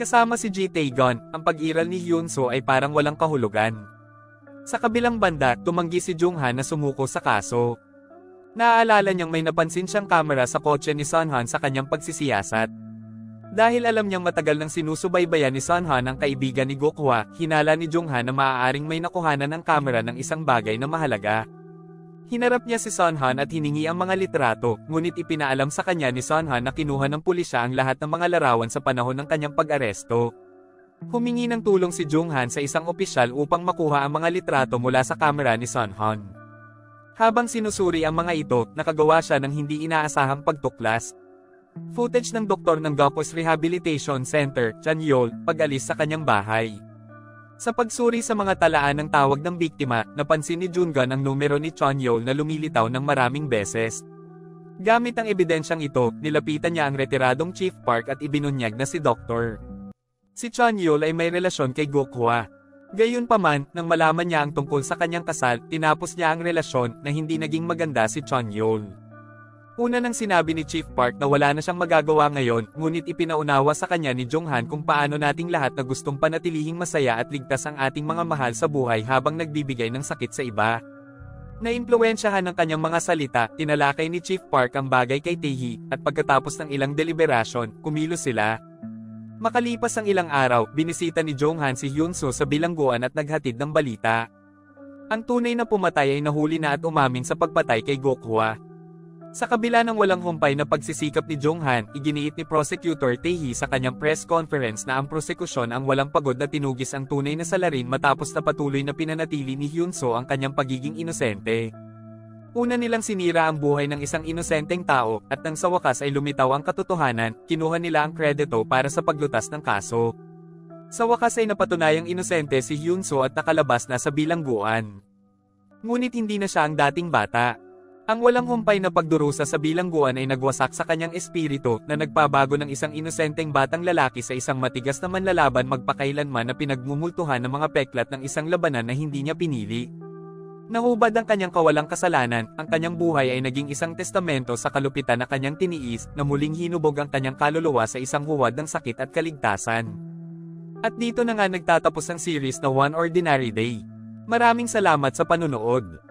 Kasama si Ji Taegon, ang pag-iral ni Hyunso ay parang walang kahulugan. Sa kabilang banda, tumanggi si Junghan na sumuko sa kaso. Naaalala niyang may napansin siyang kamera sa kotse ni Sunhan sa kanyang pagsisiyasat. Dahil alam niyang matagal nang sinusubaybayan ni Sunhan ang kaibigan ni Gokhwa, hinala ni Junghan na maaaring may nakuhanan ng kamera ng isang bagay na mahalaga. Hinarap niya si Sunhan at hiningi ang mga litrato, ngunit ipinaalam sa kanya ni Sunhan na kinuha ng pulisya ang lahat ng mga larawan sa panahon ng kanyang pag-aresto. Humingi ng tulong si Junghan sa isang opisyal upang makuha ang mga litrato mula sa kamera ni Sunhan. Habang sinusuri ang mga ito, nakagawa siya ng hindi inaasahang pagtuklas. Footage ng doktor ng Gapos Rehabilitation Center, Chan Yol, pag-alis sa kanyang bahay. Sa pagsuri sa mga talaan ng tawag ng biktima, napansin ni Jungan ang numero ni Chon Yol na lumilitaw ng maraming beses. Gamit ang ebidensyang ito, nilapitan niya ang retiradong Chief Park at ibinunyag na si Dr. Si Chon Yol ay may relasyon kay Gokhwa. Gayunpaman, nang malaman niya ang tungkol sa kanyang kasal, tinapos niya ang relasyon na hindi naging maganda si Chon Yol. Una nang sinabi ni Chief Park na wala na siyang magagawa ngayon, ngunit ipinaunawa sa kanya ni Jonghan kung paano nating lahat na gustong panatilihing masaya at ligtas ang ating mga mahal sa buhay habang nagbibigay ng sakit sa iba. Naimpluwensyahan ng kanyang mga salita, tinalakay ni Chief Park ang bagay kay Taehi, at pagkatapos ng ilang deliberasyon, kumilos sila. Makalipas ang ilang araw, binisita ni Jonghan si Hyunso sa bilangguan at naghatid ng balita. Ang tunay na pumatay ay nahuli na at umamin sa pagpatay kay Gokhwa. Sa kabila ng walang humpay na pagsisikap ni Jonghan, iginiit ni Prosecutor Taehi sa kanyang press conference na ang prosekusyon ang walang pagod na tinugis ang tunay na salarin matapos na patuloy na pinanatili ni Hyunso ang kanyang pagiging inosente. Una nilang sinira ang buhay ng isang inosenteng tao, at nang sa wakas ay lumitaw ang katotohanan, kinuha nila ang kredito para sa paglutas ng kaso. Sa wakas ay napatunayang inosente si Hyunso at nakalabas na sa bilangguan. Ngunit hindi na siya ang dating bata. Ang walang humpay na pagdurusa sa bilangguan ay nagwasak sa kanyang espiritu na nagpabago ng isang inosenteng batang lalaki sa isang matigas na manlalaban magpakailanman na pinagmumultuhan ng mga peklat ng isang labanan na hindi niya pinili. Nahubad ang kanyang kawalang kasalanan, ang kanyang buhay ay naging isang testamento sa kalupitan na kanyang tiniis, na muling hinubog ang kanyang kaluluwa sa isang huwad ng sakit at kaligtasan. At dito na nga nagtatapos ang series na One Ordinary Day. Maraming salamat sa panunood.